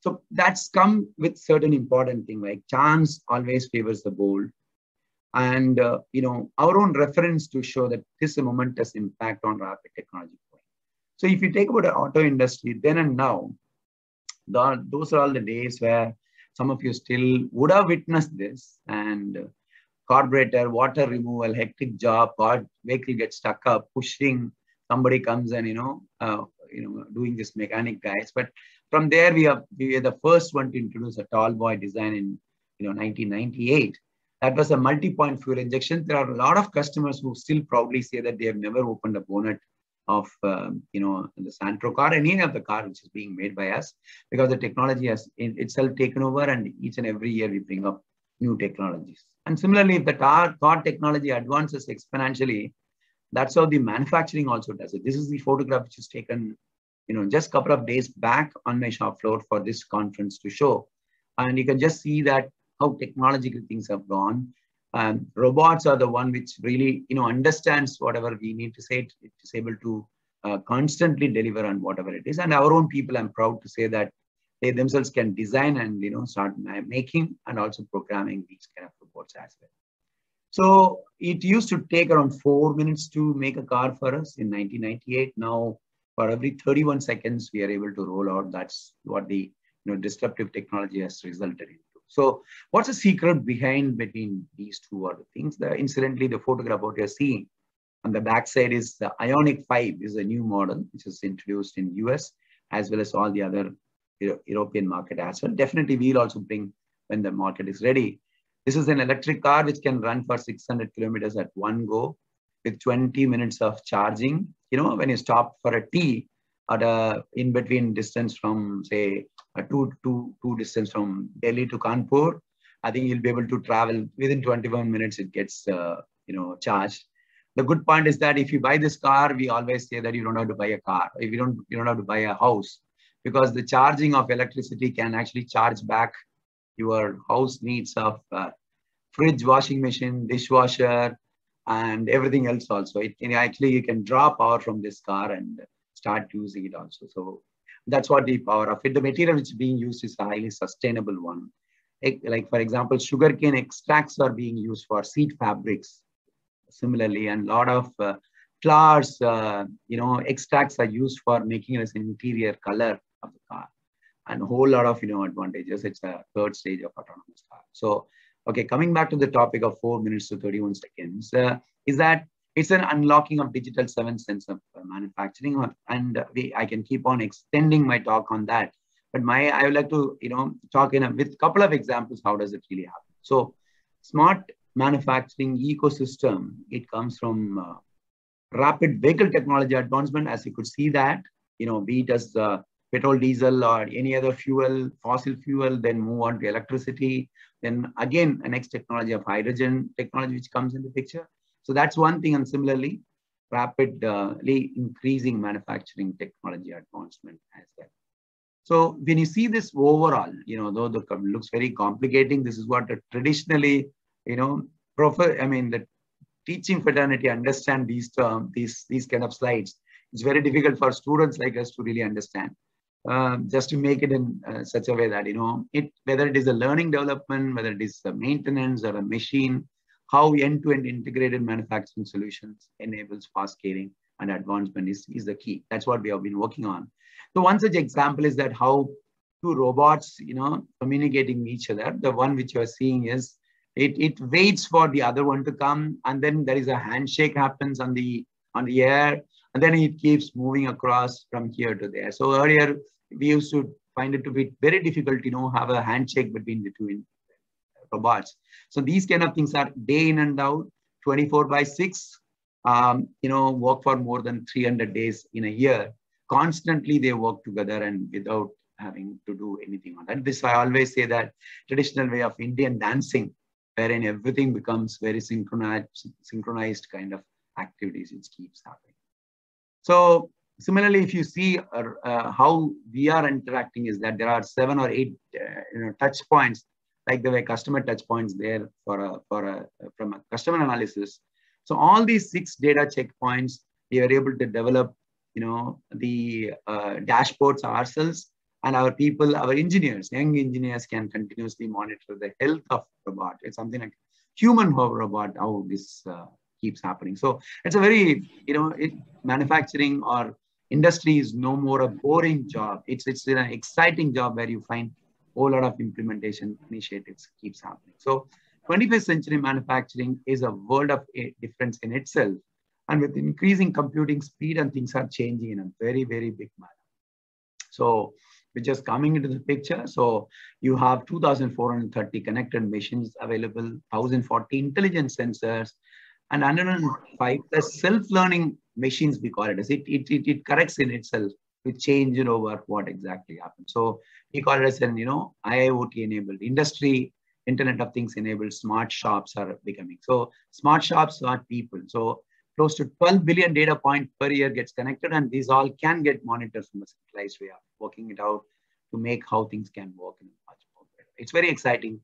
So that's come with certain important thing like chance always favors the bold. And, uh, you know, our own reference to show that this momentous impact on rapid technology. So if you take about the auto industry, then and now, the, those are all the days where some of you still would have witnessed this and uh, carburetor, water removal, hectic job, car vehicle gets stuck up, pushing, somebody comes and, you know, uh, you know, doing this mechanic guys. But from there, we are, we the first one to introduce a tall boy design in you know 1998. That was a multi-point fuel injection. There are a lot of customers who still proudly say that they have never opened a bonnet of um, you know the Santro car any of the car which is being made by us because the technology has itself taken over and each and every year we bring up new technologies. And similarly, if the car, car technology advances exponentially, that's how the manufacturing also does it. This is the photograph which is taken, you know, just a couple of days back on my shop floor for this conference to show. And you can just see that how technological things have gone. Um, robots are the one which really, you know, understands whatever we need to say. It, is able to uh, constantly deliver on whatever it is. And our own people, I'm proud to say that they themselves can design and, you know, start making and also programming these kind of robots as well. So it used to take around four minutes to make a car for us in 1998. Now, for every 31 seconds, we are able to roll out. That's what the you know disruptive technology has resulted into. So, what's the secret behind between these two other things? The incidentally, the photograph what you're seeing on the backside is the Ioniq 5 is a new model which is introduced in US as well as all the other European market as well. Definitely, we'll also bring when the market is ready. This is an electric car which can run for 600 kilometers at one go with 20 minutes of charging. You know, when you stop for a tea at a in between distance from say a two, two, two distance from Delhi to Kanpur, I think you'll be able to travel within 21 minutes. It gets uh, you know charged. The good point is that if you buy this car, we always say that you don't have to buy a car. If you don't, you don't have to buy a house because the charging of electricity can actually charge back your house needs of uh, fridge, washing machine, dishwasher, and everything else also. It actually you can draw power from this car and start using it also. So that's what the power of it. The material which is being used is a highly sustainable one. Like for example, sugarcane extracts are being used for seat fabrics. Similarly, and a lot of uh, flowers, uh, you know, extracts are used for making as interior color of the car and a whole lot of you know advantages. It's a third stage of autonomous car. So, okay, coming back to the topic of four minutes to 31 seconds, uh, is that it's an unlocking of digital seven sense of uh, manufacturing, and we, I can keep on extending my talk on that. But my I would like to you know talk in a, with a couple of examples. How does it really happen? So, smart manufacturing ecosystem. It comes from uh, rapid vehicle technology advancement, as you could see that you know, be it as the petrol, diesel, or any other fuel, fossil fuel, then move on to electricity. Then again, a next technology of hydrogen technology, which comes in the picture. So that's one thing. And similarly, rapidly increasing manufacturing technology advancement as well. So when you see this overall, you know, though the looks very complicating, this is what traditionally, you know, prof- I mean, the teaching fraternity understand these terms, these, these kind of slides. It's very difficult for students like us to really understand. Um, just to make it in uh, such a way that you know it whether it is a learning development whether it is a maintenance or a machine how end-to-end integrated manufacturing solutions enables fast scaling and advancement is, is the key. That's what we have been working on. So one such example is that how two robots you know communicating with each other. The one which you are seeing is it, it waits for the other one to come and then there is a handshake happens on the on the air and then it keeps moving across from here to there. So earlier we used to find it to be very difficult, you know, have a handshake between the two robots. So these kind of things are day in and out, 24 by 6, um, you know, work for more than 300 days in a year. Constantly they work together and without having to do anything on that. This I always say that traditional way of Indian dancing, wherein everything becomes very synchronized, synchronized kind of activities, it keeps happening. So similarly, if you see uh, uh, how we are interacting is that there are seven or eight uh, you know, touch points, like the way customer touch points there for a, for a, from a customer analysis. So all these six data checkpoints, we are able to develop, you know, the uh, dashboards ourselves and our people, our engineers, young engineers can continuously monitor the health of the robot. It's something like human robot, how this uh, keeps happening. So it's a very, you know, it, manufacturing or industry is no more a boring job. It's it's an exciting job where you find a whole lot of implementation initiatives keeps happening. So 21st century manufacturing is a world of difference in itself. And with increasing computing speed and things are changing in a very, very big manner. So which is coming into the picture. So you have 2,430 connected machines available, 1,040 intelligent sensors, and 105 plus self-learning machines, we call it as it, it, it, it corrects in itself to change it over what exactly happened. So we call it as an, you know, IIoT enabled industry, Internet of Things enabled smart shops are becoming. So smart shops, smart people. So close to 12 billion data point per year gets connected and these all can get monitored from a centralized way of working it out to make how things can work in a much more better. It's very exciting.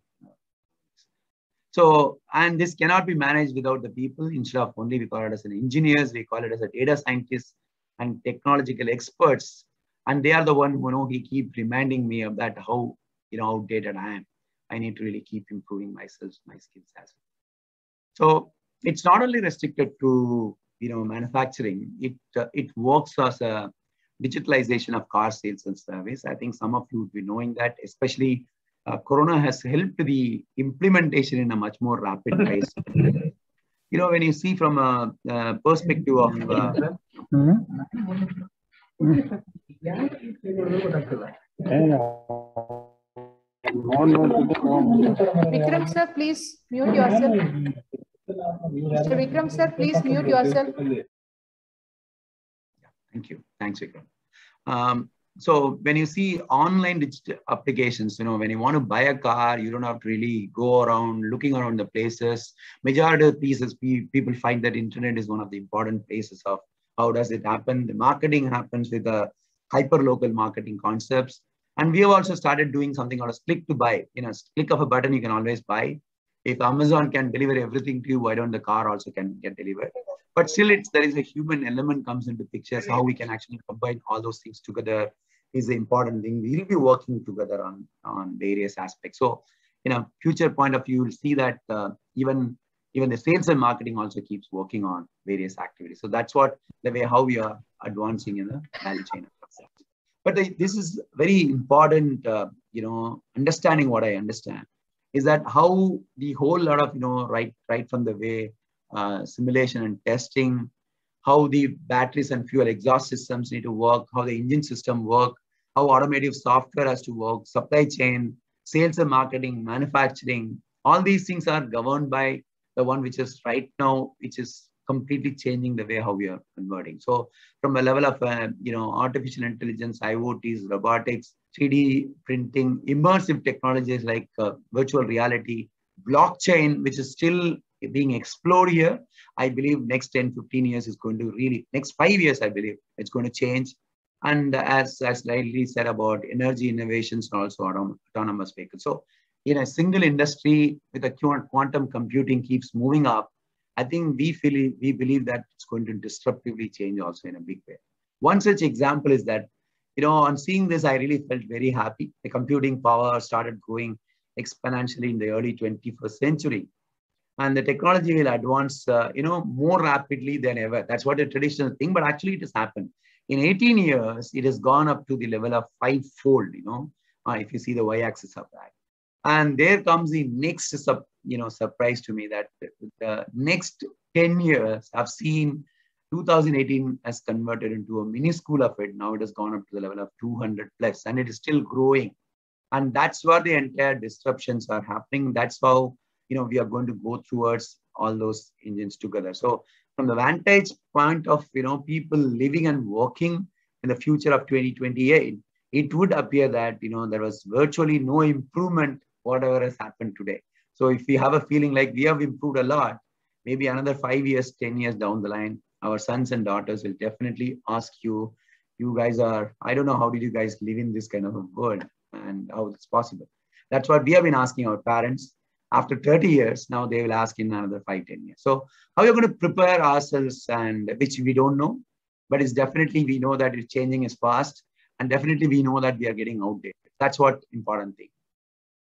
So, and this cannot be managed without the people. Instead of only we call it as an engineers, we call it as a data scientists and technological experts. And they are the one who know he keep reminding me of that how you know outdated I am. I need to really keep improving myself, my skills as well. So it's not only restricted to you know manufacturing. It uh, it works as a digitalization of car sales and service. I think some of you would be knowing that, especially uh, Corona has helped the implementation in a much more rapid pace. you know, when you see from a, a perspective of uh, Vikram sir, please mute yourself. Mr. Vikram sir, please mute yourself. Thank you. Thanks, Vikram. Um, so when you see online digital applications, you know, when you want to buy a car, you don't have to really go around looking around the places. Majority of pieces, people find that internet is one of the important places of how does it happen. The marketing happens with the hyper local marketing concepts. And we have also started doing something called a click to buy. You know, click of a button, you can always buy. If Amazon can deliver everything to you, why don't the car also can get delivered? But still, it's there is a human element comes into pictures. How we can actually combine all those things together is the important thing. We will be working together on on various aspects. So, in a future point of view, you'll see that uh, even even the sales and marketing also keeps working on various activities. So that's what the way how we are advancing in the value chain. But this is very important, uh, you know, understanding what I understand is that how the whole lot of, you know, right, right from the way uh, simulation and testing, how the batteries and fuel exhaust systems need to work, how the engine system work, how automotive software has to work, supply chain, sales and marketing, manufacturing, all these things are governed by the one which is right now, which is completely changing the way how we are converting. So from a level of, uh, you know, artificial intelligence, IoTs, robotics, 3D printing, immersive technologies like uh, virtual reality, blockchain, which is still being explored here. I believe next 10, 15 years is going to really, next five years, I believe it's going to change. And as, as Lightly said about energy innovations and also autonomous vehicles. So in a single industry with a quantum computing keeps moving up, I think we feel we believe that it's going to disruptively change also in a big way. One such example is that, you know, on seeing this, I really felt very happy. The computing power started growing exponentially in the early 21st century. And the technology will advance, uh, you know, more rapidly than ever. That's what a traditional thing, but actually it has happened. In 18 years, it has gone up to the level of five-fold, you know, uh, if you see the y-axis of that. And there comes the next sub, you know, surprise to me that the next 10 years, I've seen 2018 has converted into a mini school of it. Now it has gone up to the level of 200 plus and it is still growing. And that's where the entire disruptions are happening. That's how, you know, we are going to go towards all those engines together. So from the vantage point of, you know, people living and working in the future of 2028, it would appear that, you know, there was virtually no improvement whatever has happened today. So if we have a feeling like we have improved a lot, maybe another five years, 10 years down the line, our sons and daughters will definitely ask you, you guys are, I don't know, how did you guys live in this kind of a world and how it's possible? That's what we have been asking our parents. After 30 years, now they will ask in another five, 10 years. So how are you going to prepare ourselves and which we don't know, but it's definitely, we know that it's changing as fast and definitely we know that we are getting outdated. That's what important thing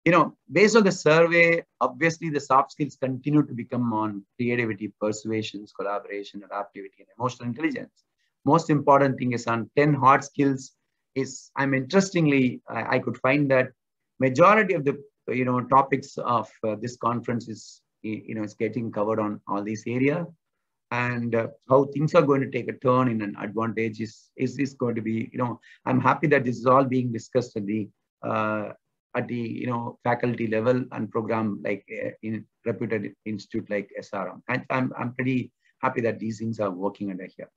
you know, based on the survey, obviously the soft skills continue to become on creativity, persuasions, collaboration, adaptivity, and emotional intelligence. Most important thing is on 10 hard skills is, I'm interestingly, I, I could find that majority of the, you know, topics of uh, this conference is, you know, is getting covered on all these area and uh, how things are going to take a turn in an advantage is, is, is going to be, you know, I'm happy that this is all being discussed at the, uh, at the, you know, faculty level and program like uh, in reputed institute like SRM. And I'm, I'm pretty happy that these things are working under here.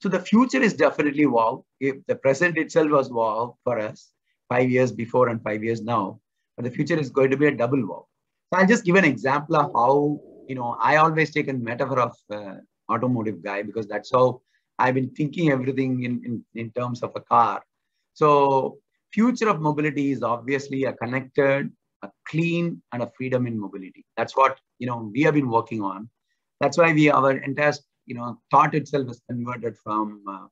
So the future is definitely wow. If the present itself was wow for us five years before and five years now, but the future is going to be a double wow. So I'll just give an example of how, you know, I always take a metaphor of uh, automotive guy because that's how I've been thinking everything in, in, in terms of a car. So future of mobility is obviously a connected, a clean, and a freedom in mobility. That's what, you know, we have been working on. That's why we, our entire, you know, thought itself is converted from uh,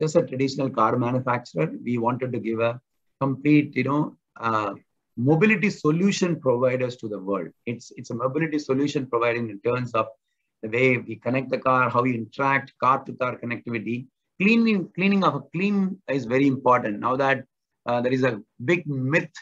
just a traditional car manufacturer. We wanted to give a complete, you know, uh, mobility solution providers to the world. It's, it's a mobility solution providing in terms of the way we connect the car, how we interact, car to car connectivity. Cleaning, cleaning of a clean is very important. Now that uh, there is a big myth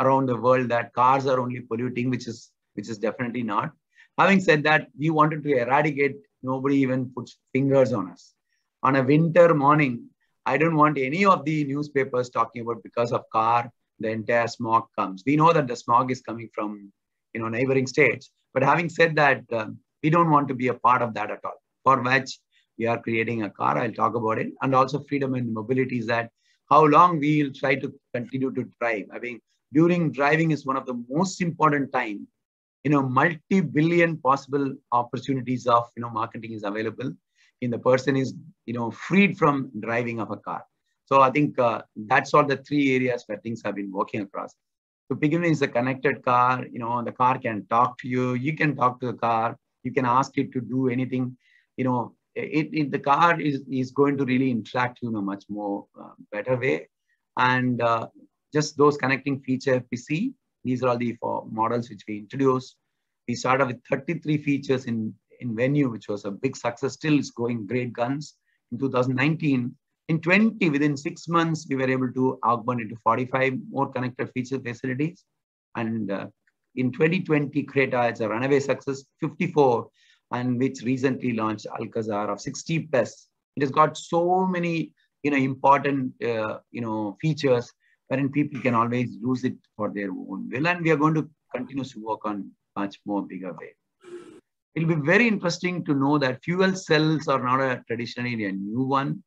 around the world that cars are only polluting, which is, which is definitely not. Having said that, we wanted to eradicate, nobody even puts fingers on us. On a winter morning, I don't want any of the newspapers talking about because of car, the entire smog comes. We know that the smog is coming from, you know, neighboring states. But having said that, um, we don't want to be a part of that at all. For which we are creating a car. I'll talk about it. And also freedom and mobility is that how long we will try to continue to drive. I mean, during driving is one of the most important time. You know, multi-billion possible opportunities of, you know, marketing is available. In the person is, you know, freed from driving of a car. So I think uh, that's all the three areas where things have been working across. Begin with, is a connected car. You know, the car can talk to you. You can talk to the car. You can ask it to do anything. You know, it, it the car is is going to really interact you in a much more uh, better way. And uh, just those connecting feature see. These are all the four models which we introduced. We started with 33 features in in Venue, which was a big success. Still, is going great guns. In 2019, in 20, within six months, we were able to augment into 45 more connected feature facilities. And uh, in 2020, Creta, it's a runaway success, 54, and which recently launched Alcazar of 60 plus. It has got so many, you know, important, uh, you know, features wherein people can always use it for their own will. And we are going to continue to work on much more bigger way. It'll be very interesting to know that fuel cells are not a traditionally a new one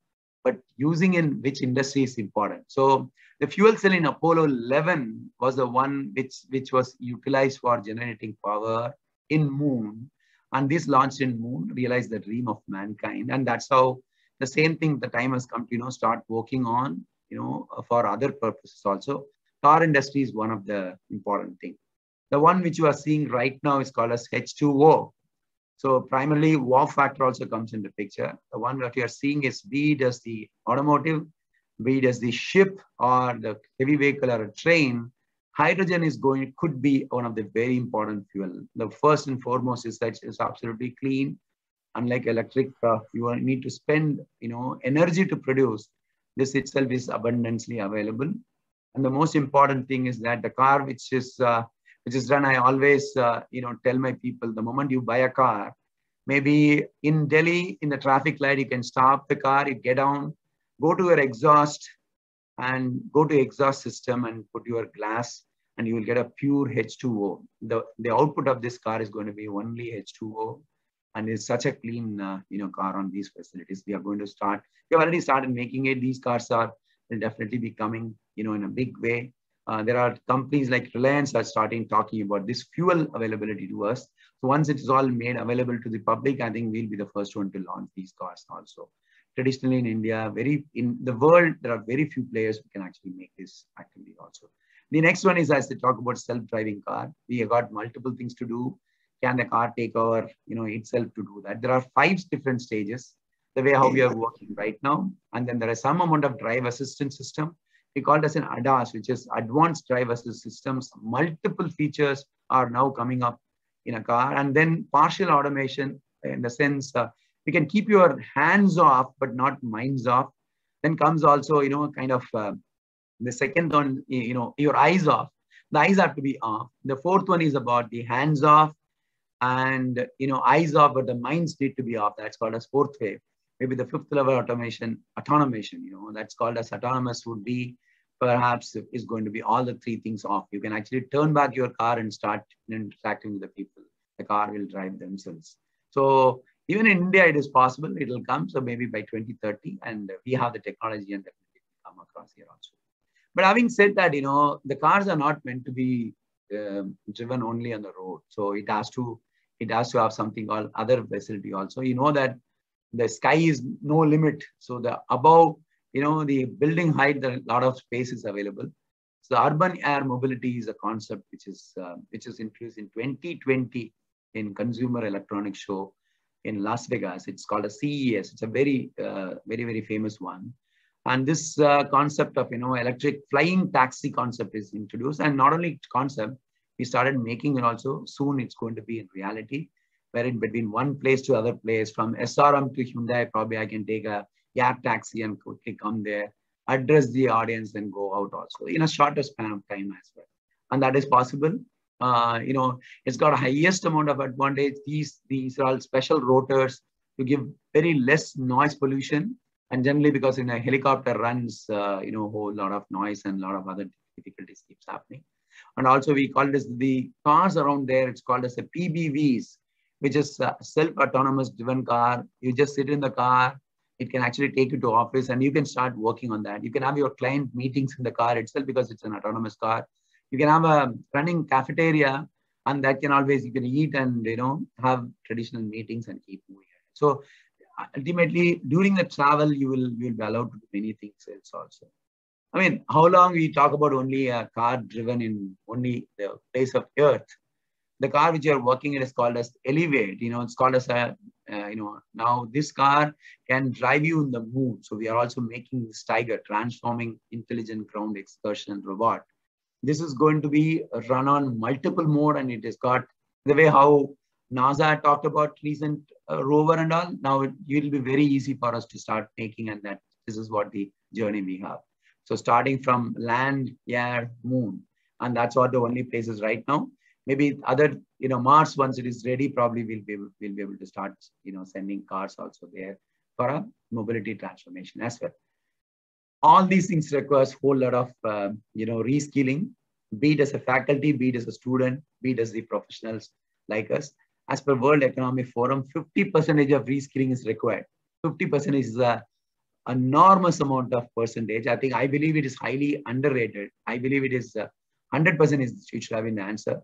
but using in which industry is important. So the fuel cell in Apollo 11 was the one which, which was utilized for generating power in moon. And this launched in moon, realized the dream of mankind. And that's how the same thing the time has come to, you know, start working on, you know, for other purposes also. Car industry is one of the important thing. The one which you are seeing right now is called as H2O. So primarily wow factor also comes into picture. The one that you are seeing is be it as the automotive, be it as the ship or the heavy vehicle or a train, hydrogen is going, could be one of the very important fuel. The first and foremost is that it's absolutely clean. Unlike electric, uh, you need to spend, you know, energy to produce. This itself is abundantly available. And the most important thing is that the car, which is uh, which is done, I always, uh, you know, tell my people, the moment you buy a car, maybe in Delhi, in the traffic light, you can stop the car, you get down, go to your exhaust and go to exhaust system and put your glass and you will get a pure H2O. The, the output of this car is going to be only H2O and it's such a clean, uh, you know, car on these facilities. We are going to start, we have already started making it. These cars are will definitely be coming, you know, in a big way. Uh, there are companies like Reliance are starting talking about this fuel availability to us. So once it is all made available to the public, I think we'll be the first one to launch these cars also. Traditionally in India, very in the world, there are very few players who can actually make this activity also. The next one is as they talk about self-driving car. We have got multiple things to do. Can the car take over, you know, itself to do that? There are five different stages, the way how we are working right now. And then there is some amount of drive assistance system we call it as an ADAS, which is advanced driver assist systems. Multiple features are now coming up in a car. And then partial automation in the sense uh, you can keep your hands off, but not minds off. Then comes also, you know, kind of uh, the second one, you know, your eyes off. The eyes have to be off. The fourth one is about the hands off and you know eyes off, but the minds need to be off. That's called as fourth wave. Maybe the fifth level automation, autonomation, you know, that's called as autonomous would be perhaps is going to be all the three things off. You can actually turn back your car and start interacting with the people. The car will drive themselves. So even in India, it is possible. It will come. So maybe by 2030, and we have the technology and definitely come across here also. But having said that, you know, the cars are not meant to be um, driven only on the road. So it has to it has to have something called other facility also. You know that the sky is no limit. So the above, you know, the building height, there are a lot of space is available. So urban air mobility is a concept which is uh, which is introduced in 2020 in Consumer Electronics Show in Las Vegas. It's called a CES. It's a very uh, very very famous one. And this uh, concept of you know electric flying taxi concept is introduced, and not only concept, we started making it also. Soon it's going to be in reality, where in between one place to other place, from SRM to Hyundai, probably I can take a air taxi and quickly come there, address the audience, and go out also in a shorter span of time as well. And that is possible. Uh, you know, it's got highest amount of advantage. These these are all special rotors to give very less noise pollution and generally because in a helicopter runs uh, you know a whole lot of noise and a lot of other difficulties keeps happening and also we call this the cars around there it's called as a PBVs which is self-autonomous driven car you just sit in the car it can actually take you to office and you can start working on that. You can have your client meetings in the car itself because it's an autonomous car. You can have a running cafeteria and that can always you can eat and you know have traditional meetings and keep moving. So ultimately during the travel you will you will be allowed to do many things else also. I mean how long we talk about only a car driven in only the place of earth the car which you're working in is called as elevate you know it's called as a uh, you know now this car can drive you in the moon so we are also making this tiger transforming intelligent ground excursion robot this is going to be run on multiple mode and it has got the way how NASA talked about recent uh, rover and all. Now it, will be very easy for us to start making, and that this is what the journey we have. So starting from land, air, moon, and that's what the only places right now. Maybe other, you know, Mars once it is ready, probably we'll be able, we'll be able to start, you know, sending cars also there for a mobility transformation as well. All these things requires whole lot of, uh, you know, reskilling, be it as a faculty, be it as a student, be it as the professionals like us as per World Economic Forum, 50% of reskilling is required. 50% is a enormous amount of percentage. I think, I believe it is highly underrated. I believe it is uh, 100% is, it should have been the answer.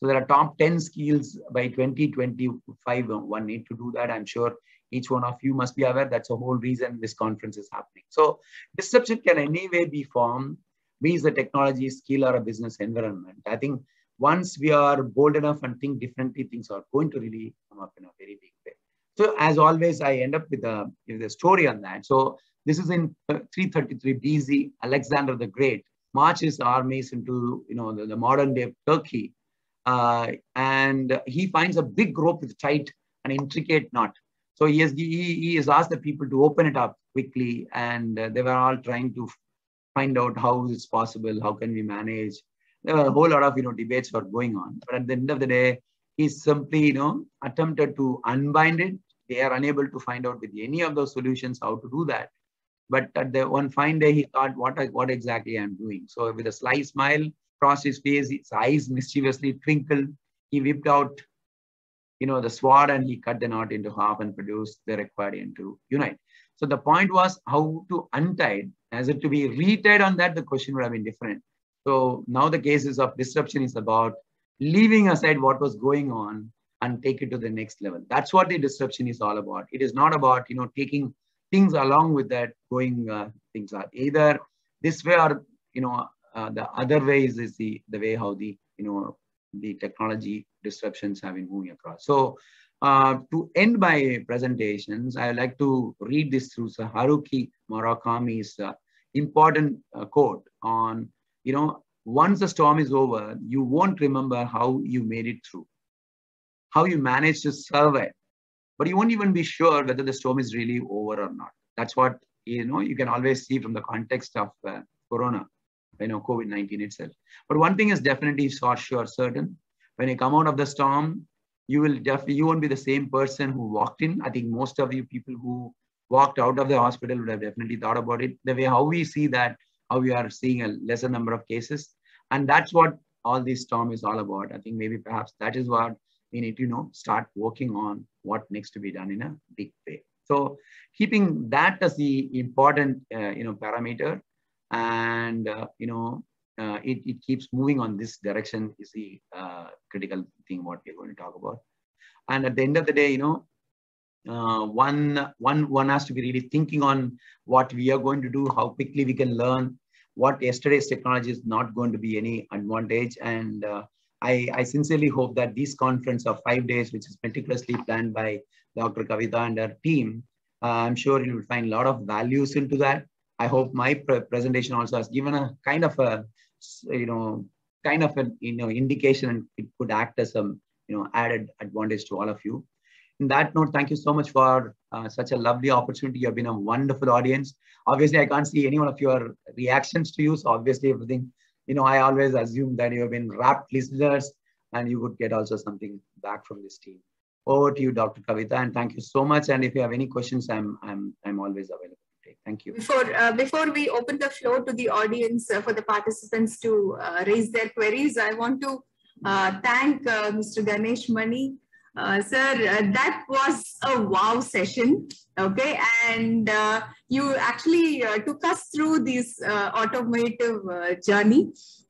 So there are top 10 skills by 2025. One need to do that. I'm sure each one of you must be aware. That's the whole reason this conference is happening. So disruption can anyway be formed, be it a technology, skill, or a business environment. I think once we are bold enough and think differently, things are going to really come up in a very big way. So as always, I end up with a, with a story on that. So this is in 333 BC, Alexander the Great marches armies into you know the, the modern day Turkey, uh, and he finds a big rope with tight and intricate knot. So he has he, he has asked the people to open it up quickly, and uh, they were all trying to find out how it's possible, how can we manage, there were a whole lot of you know debates were going on. But at the end of the day, he simply you know attempted to unbind it. They are unable to find out with any of those solutions how to do that. But at the one fine day, he thought, what, what exactly I'm doing? So with a sly smile across his face, his eyes mischievously twinkled. He whipped out, you know, the sword and he cut the knot into half and produced the required end to unite. So the point was how to untie As it to be retied on that, the question would have been different. So now the cases of disruption is about leaving aside what was going on and take it to the next level. That's what the disruption is all about. It is not about, you know, taking things along with that, going uh, things are either this way or, you know, uh, the other way is, the, the way how the, you know, the technology disruptions have been moving across. So uh, to end my presentations, I like to read this through Haruki Murakami's uh, important uh, quote on you know, once the storm is over, you won't remember how you made it through, how you managed to survive, but you won't even be sure whether the storm is really over or not. That's what, you know, you can always see from the context of uh, Corona, you know, COVID-19 itself. But one thing is definitely for sure certain. When you come out of the storm, you will definitely, you won't be the same person who walked in. I think most of you people who walked out of the hospital would have definitely thought about it. The way how we see that, how we are seeing a lesser number of cases. And that's what all this storm is all about. I think maybe perhaps that is what we need to you know start working on what needs to be done in a big way. So keeping that as the important uh, you know parameter, and uh, you know uh, it, it keeps moving on this direction is the uh, critical thing what we're going to talk about. And at the end of the day, you know, uh, one one one has to be really thinking on what we are going to do, how quickly we can learn. What yesterday's technology is not going to be any advantage, and uh, I, I sincerely hope that this conference of five days, which is meticulously planned by Dr. Kavita and her team, uh, I'm sure you will find a lot of values into that. I hope my pre presentation also has given a kind of a, you know, kind of an, you know, indication and it could act as some, you know, added advantage to all of you. In that note, thank you so much for uh, such a lovely opportunity. You have been a wonderful audience. Obviously, I can't see any one of your reactions to you. So obviously everything you know, I always assume that you have been rapt listeners and you would get also something back from this team. Over to you, Dr. Kavita, and thank you so much. And if you have any questions, I'm I'm I'm always available. Thank you. Before uh, before we open the floor to the audience uh, for the participants to uh, raise their queries, I want to uh, thank uh, Mr. Ganesh Mani. Uh, sir, that was a wow session. Okay, and you actually took us through this automotive journey.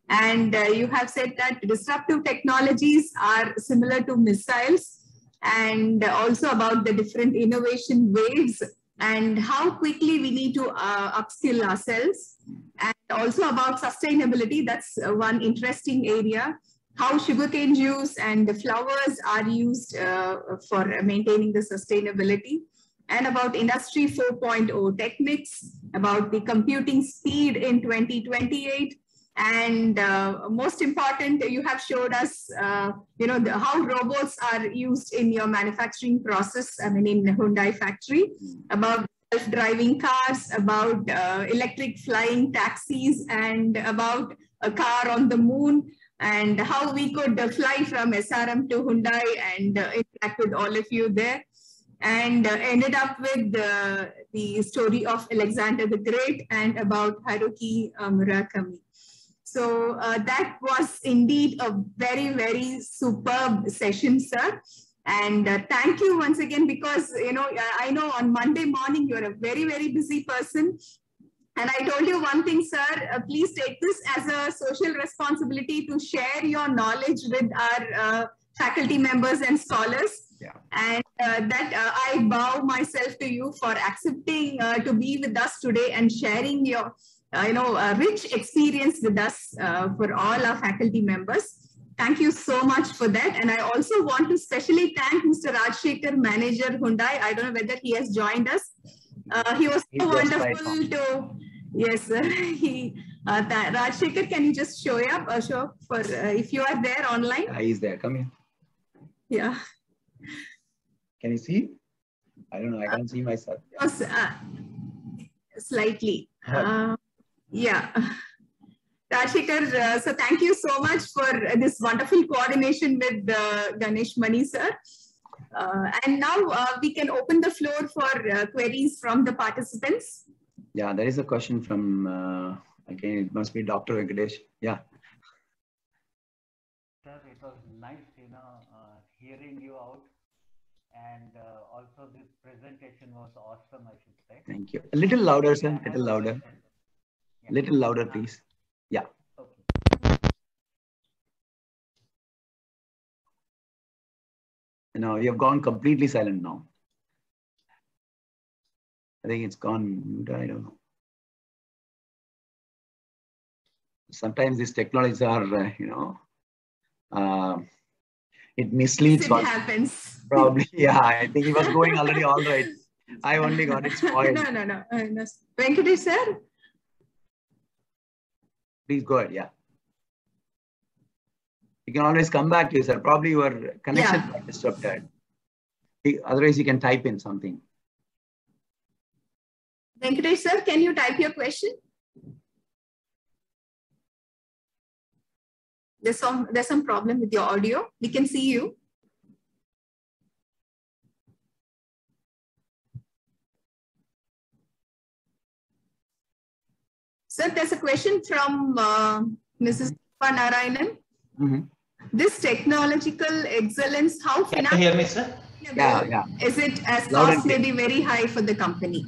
And you have said that disruptive technologies are similar to missiles and also about the different innovation waves and how quickly we need to uh, upskill ourselves. And also about sustainability that's uh, one interesting area. How sugarcane juice and the flowers are used uh, for maintaining the sustainability. And about industry 4.0 techniques about the computing speed in 2028 and uh, most important, you have showed us, uh, you know, the, how robots are used in your manufacturing process. I mean, in the Hyundai factory, about self-driving cars, about uh, electric flying taxis, and about a car on the moon, and how we could fly from SRM to Hyundai and uh, interact with all of you there. And uh, ended up with the story of Alexander the Great and about Haruki Murakami. So uh, that was indeed a very, very superb session, sir. And uh, thank you once again, because, you know, I know on Monday morning, you're a very, very busy person. And I told you one thing, sir, uh, please take this as a social responsibility to share your knowledge with our uh, faculty members and scholars. Yeah. And uh, that uh, I bow myself to you for accepting to be with us today and sharing your uh, you know, a rich experience with us uh, for all our faculty members. Thank you so much for that. And I also want to specially thank Mr. Rajshekhar, manager Hyundai. I don't know whether he has joined us. Uh, he was so wonderful to, yes, sir. he, uh, Rajshekhar, can you just show up, uh, show up for, uh, if you are there online? Yeah, he's there, come here. Yeah. Can you see? I don't know, I can't see myself. Uh, slightly. Yeah. Rajshekhar, uh, so thank you so much for this wonderful coordination with uh, Ganesh Mani sir. Uh, and now uh, we can open the floor for uh, queries from the participants. Yeah, there is a question from, uh, again, it must be Dr. Venkatesh. Yeah. Sir, it was nice, you know, hearing you out. And also this presentation was awesome, I should say. Thank you. A little louder, sir, a little louder. A little louder, please. Yeah. Okay. No, you have gone completely silent now. I think it's gone mute. I don't know. Sometimes these technologies are, uh, you know, uh, it misleads. It happens. Probably, yeah. I think he was going already all right. I only got it spoiled. no, no, no. Uh, no. Venkatesh, sir? Please go ahead. Yeah. You can always come back to you, sir. Probably your connection yeah. got disrupted. Otherwise, you can type in something. Venkatesh, sir, can you type your question? There's some, there's some problem with your audio. We can see you. So there's a question from uh, Mrs. Narayanan. Mhm. This technological excellence, how Can you hear me, sir? Yeah, yeah, is it as Loud cost may be very high for the company?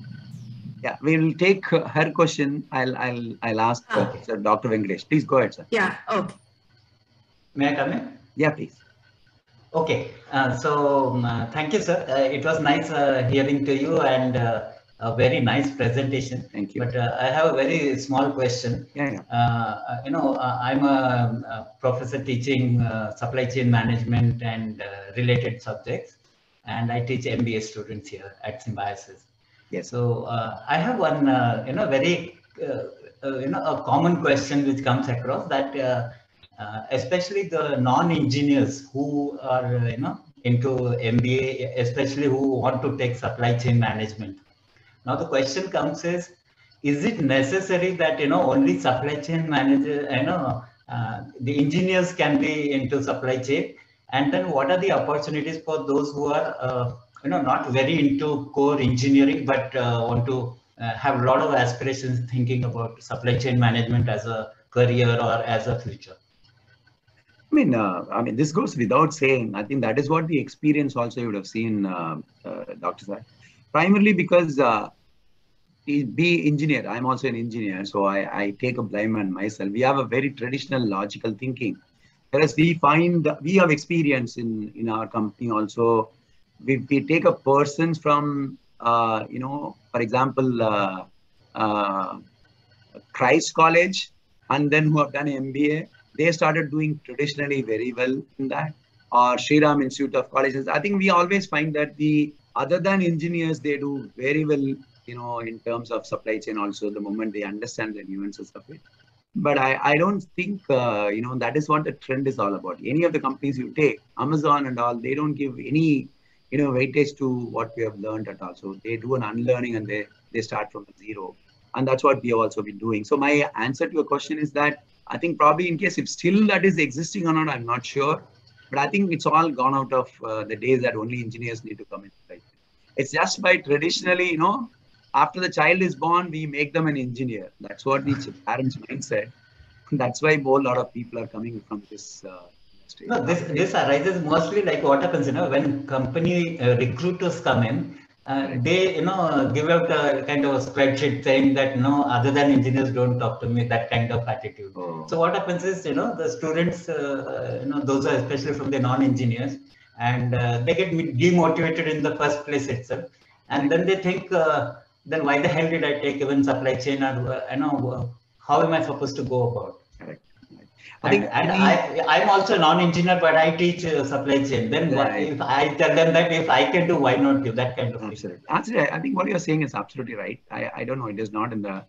yeah. We will take uh, her question. I'll, I'll, I'll ask Ah. Sir Dr. Venkatesh. Please go ahead, sir. Yeah, okay. May I come in? Yeah, please. Okay, uh, so um, uh, thank you, sir. Uh, it was nice uh, hearing to you and uh, a very nice presentation. Thank you. But uh, I have a very small question. Yeah, yeah. Uh, uh, you know, uh, I'm a, a professor teaching uh, supply chain management and uh, related subjects, and I teach MBA students here at Symbiosis. Yes. So uh, I have one, uh, you know, very, uh, uh, you know, a common question which comes across that, uh, uh, especially the non-engineers who are, uh, you know, into MBA, especially who want to take supply chain management. Now the question comes is, is it necessary that, you know, only supply chain manager, you know, uh, the engineers can be into supply chain? And then what are the opportunities for those who are, uh, you know, not very into core engineering, but uh, want to uh, have a lot of aspirations thinking about supply chain management as a career or as a future? I mean, uh, I mean, this goes without saying. I think that is what the experience also you would have seen, uh, uh, Dr. Sir. Primarily because uh, be engineer. I'm also an engineer, so I, I take a blame on myself. We have a very traditional logical thinking, whereas we find we have experience in in our company also. We, we take a persons from uh, you know, for example, uh, uh, Christ College, and then who have done MBA they started doing traditionally very well in that or Shriram Institute of Colleges. I think we always find that the other than engineers, they do very well, you know, in terms of supply chain also the moment they understand the nuances of it. But I, I don't think, uh, you know, that is what the trend is all about. Any of the companies you take, Amazon and all, they don't give any, you know, weightage to what we have learned at all. So they do an unlearning and they, they start from zero. And that's what we have also been doing. So my answer to your question is that I think probably in case if still that is existing or not, I'm not sure. But I think it's all gone out of uh, the days that only engineers need to come in. Right? It's just by traditionally, you know, after the child is born, we make them an engineer. That's what the parents' mindset. That's why a whole lot of people are coming from this uh, industry. No, this this arises mostly like what happens, you know, when company uh, recruiters come in, uh, they you know give out a kind of a spreadsheet saying that no, other than engineers don't talk to me. That kind of attitude. Oh. So what happens is, you know, the students, uh, you know, those are especially from the non-engineers, and uh, they get demotivated in the first place itself, and then they think, uh, then why the hell did I take even supply chain, or uh, you know, uh, how am I supposed to go about? Correct. I And, think and any- I, I'm also a non-engineer, but I teach uh, supply chain. Then what, Right. if I tell them that if I can do, why not you? That kind of thing. Absolutely. Absolutely. I think what you're saying is absolutely right. I, I don't know. It is not in the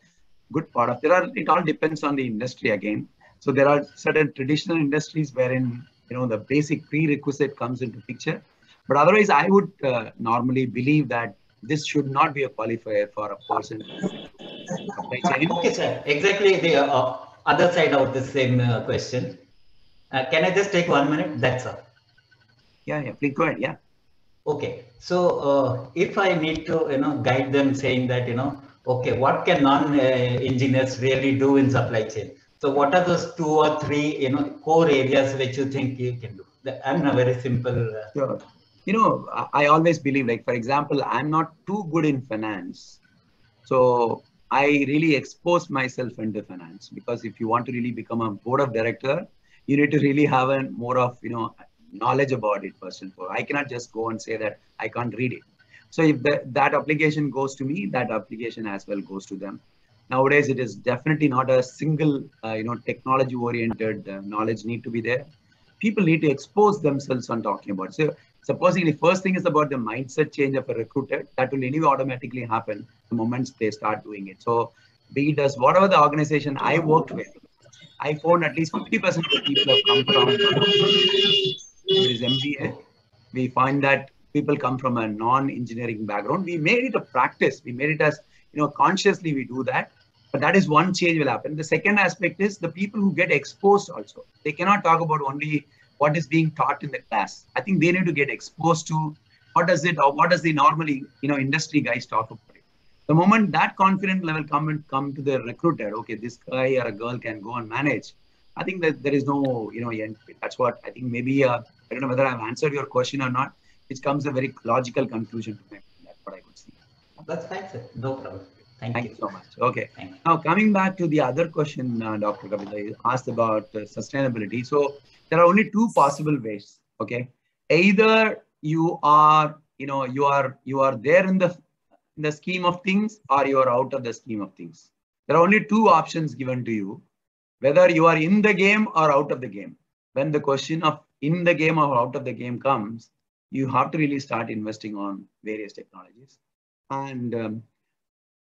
good part of there are it all depends on the industry again. So there are certain traditional industries wherein you know the basic prerequisite comes into picture. But otherwise, I would uh, normally believe that this should not be a qualifier for a person to supply chain. Okay, sir. Exactly the uh, other side of the same uh, question. Uh, can I just take one minute? That's all. Yeah, yeah. Please go ahead. Yeah. Okay. So uh, if I need to, you know, guide them saying that, you know, okay, what can non-engineers really do in supply chain? So what are those two or three, you know, core areas which you think you can do? The- I'm a very simple. Uh, Sure. You know, I- always believe, like, for example, I'm not too good in finance. So I really expose myself into finance because if you want to really become a board of director, you need to really have a more of, you know, knowledge about it first and foremost. I cannot just go and say that I can't read it. So if the, that application goes to me, that application as well goes to them. Nowadays, it is definitely not a single, uh, you know, technology-oriented uh, knowledge need to be there. People need to expose themselves on talking about. it. So supposedly, first thing is about the mindset change of a recruiter. That will anyway automatically happen the moment they start doing it. So be it as whatever the organization I worked with, I found at least 50% of the people have come from there is MBA. We find that people come from a non-engineering background. We made it a practice. We made it as, you know, consciously we do that. But that is one change will happen. The second aspect is the people who get exposed also. They cannot talk about only what is being taught in the class. I think they need to get exposed to what does it or what does the normally, you know, industry guys talk about it. The moment that confident level come and come to the recruiter, okay, this guy or a girl can go and manage. I think that there is no, you know, end. that's what I think. Maybe uh, I don't know whether I've answered your question or not. Which comes a very logical conclusion to me. That's what I could see. That's fine, sir. No problem. Thank, Thank you. you so much. Okay. Now coming back to the other question, uh, Dr. Kavita asked about uh, sustainability. So there are only two possible ways. Okay, either you are, you know, you are you are there in the in the scheme of things, or you are out of the scheme of things. There are only two options given to you, whether you are in the game or out of the game. When the question of in the game or out of the game comes, you have to really start investing on various technologies. And um,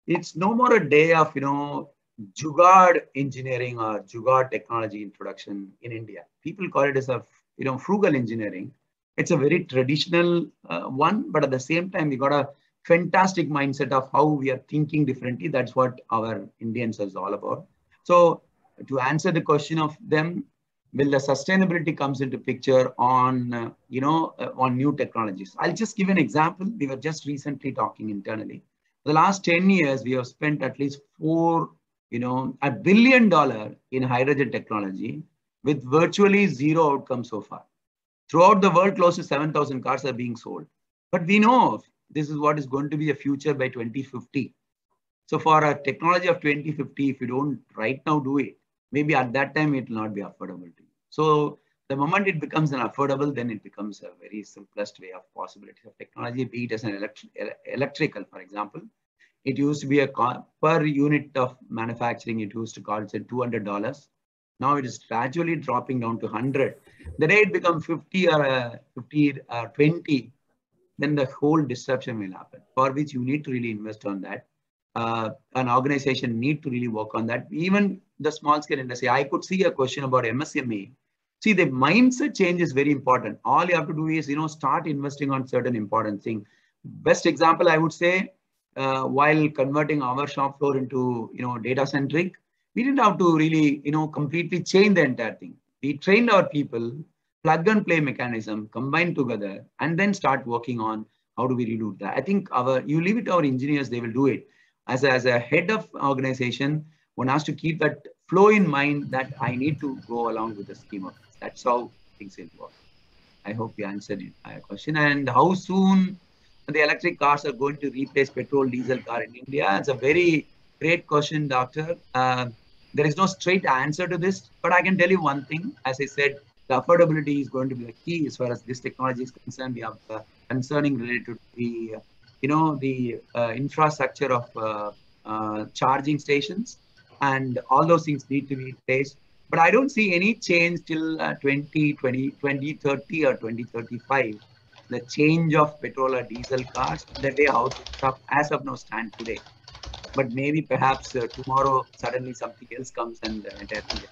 it's no more a day of you know jugaad engineering or jugaad technology introduction in India. People call it as a you know frugal engineering. It's a very traditional uh, one, but at the same time, we got a fantastic mindset of how we are thinking differently. That's what our Indians is all about. So to answer the question of them, will the sustainability comes into picture on uh, you know uh, on new technologies? I'll just give an example. We were just recently talking internally the last 10 years, we have spent at least four, you know, a billion dollar in hydrogen technology with virtually zero outcome so far. Throughout the world, close to 7,000 cars are being sold. But we know this is what is going to be the future by 2050. So for a technology of 2050, if you don't right now do it, maybe at that time it will not be affordable to you. So the moment it becomes an affordable, then it becomes a very simplest way of possibility of technology, be it as an elect electrical, for example. It used to be a per unit of manufacturing, it used to cost it $200. Now it is gradually dropping down to 100. The day it becomes 50 or uh, 50 or 20, then the whole disruption will happen, for which you need to really invest on that. Uh, an organization need to really work on that. Even the small scale industry, I could see a question about MSME See, the mindset change is very important. All you have to do is, you know, start investing on certain important thing. Best example, I would say, uh, while converting our shop floor into, you know, data centric, we didn't have to really, you know, completely change the entire thing. We trained our people, plug and play mechanism, combine together, and then start working on how do we redo that. I think our, you leave it to our engineers, they will do it. As a, as a head of organization, one has to keep that flow in mind that I need to go along with the scheme of that's how things will work. I hope you answered my question. And how soon the electric cars are going to replace petrol diesel car in India? It's a very great question, doctor. Uh, there is no straight answer to this, but I can tell you one thing. As I said, the affordability is going to be the key as far as this technology is concerned. We have uh, concerning related to the, you know, the uh, infrastructure of uh, uh, charging stations, and all those things need to be placed. But I don't see any change till uh, 2020, 2030 or 2035. The change of petrol or diesel cars, the way how stuff as of now stand today. But maybe perhaps uh, tomorrow suddenly something else comes and the entire thing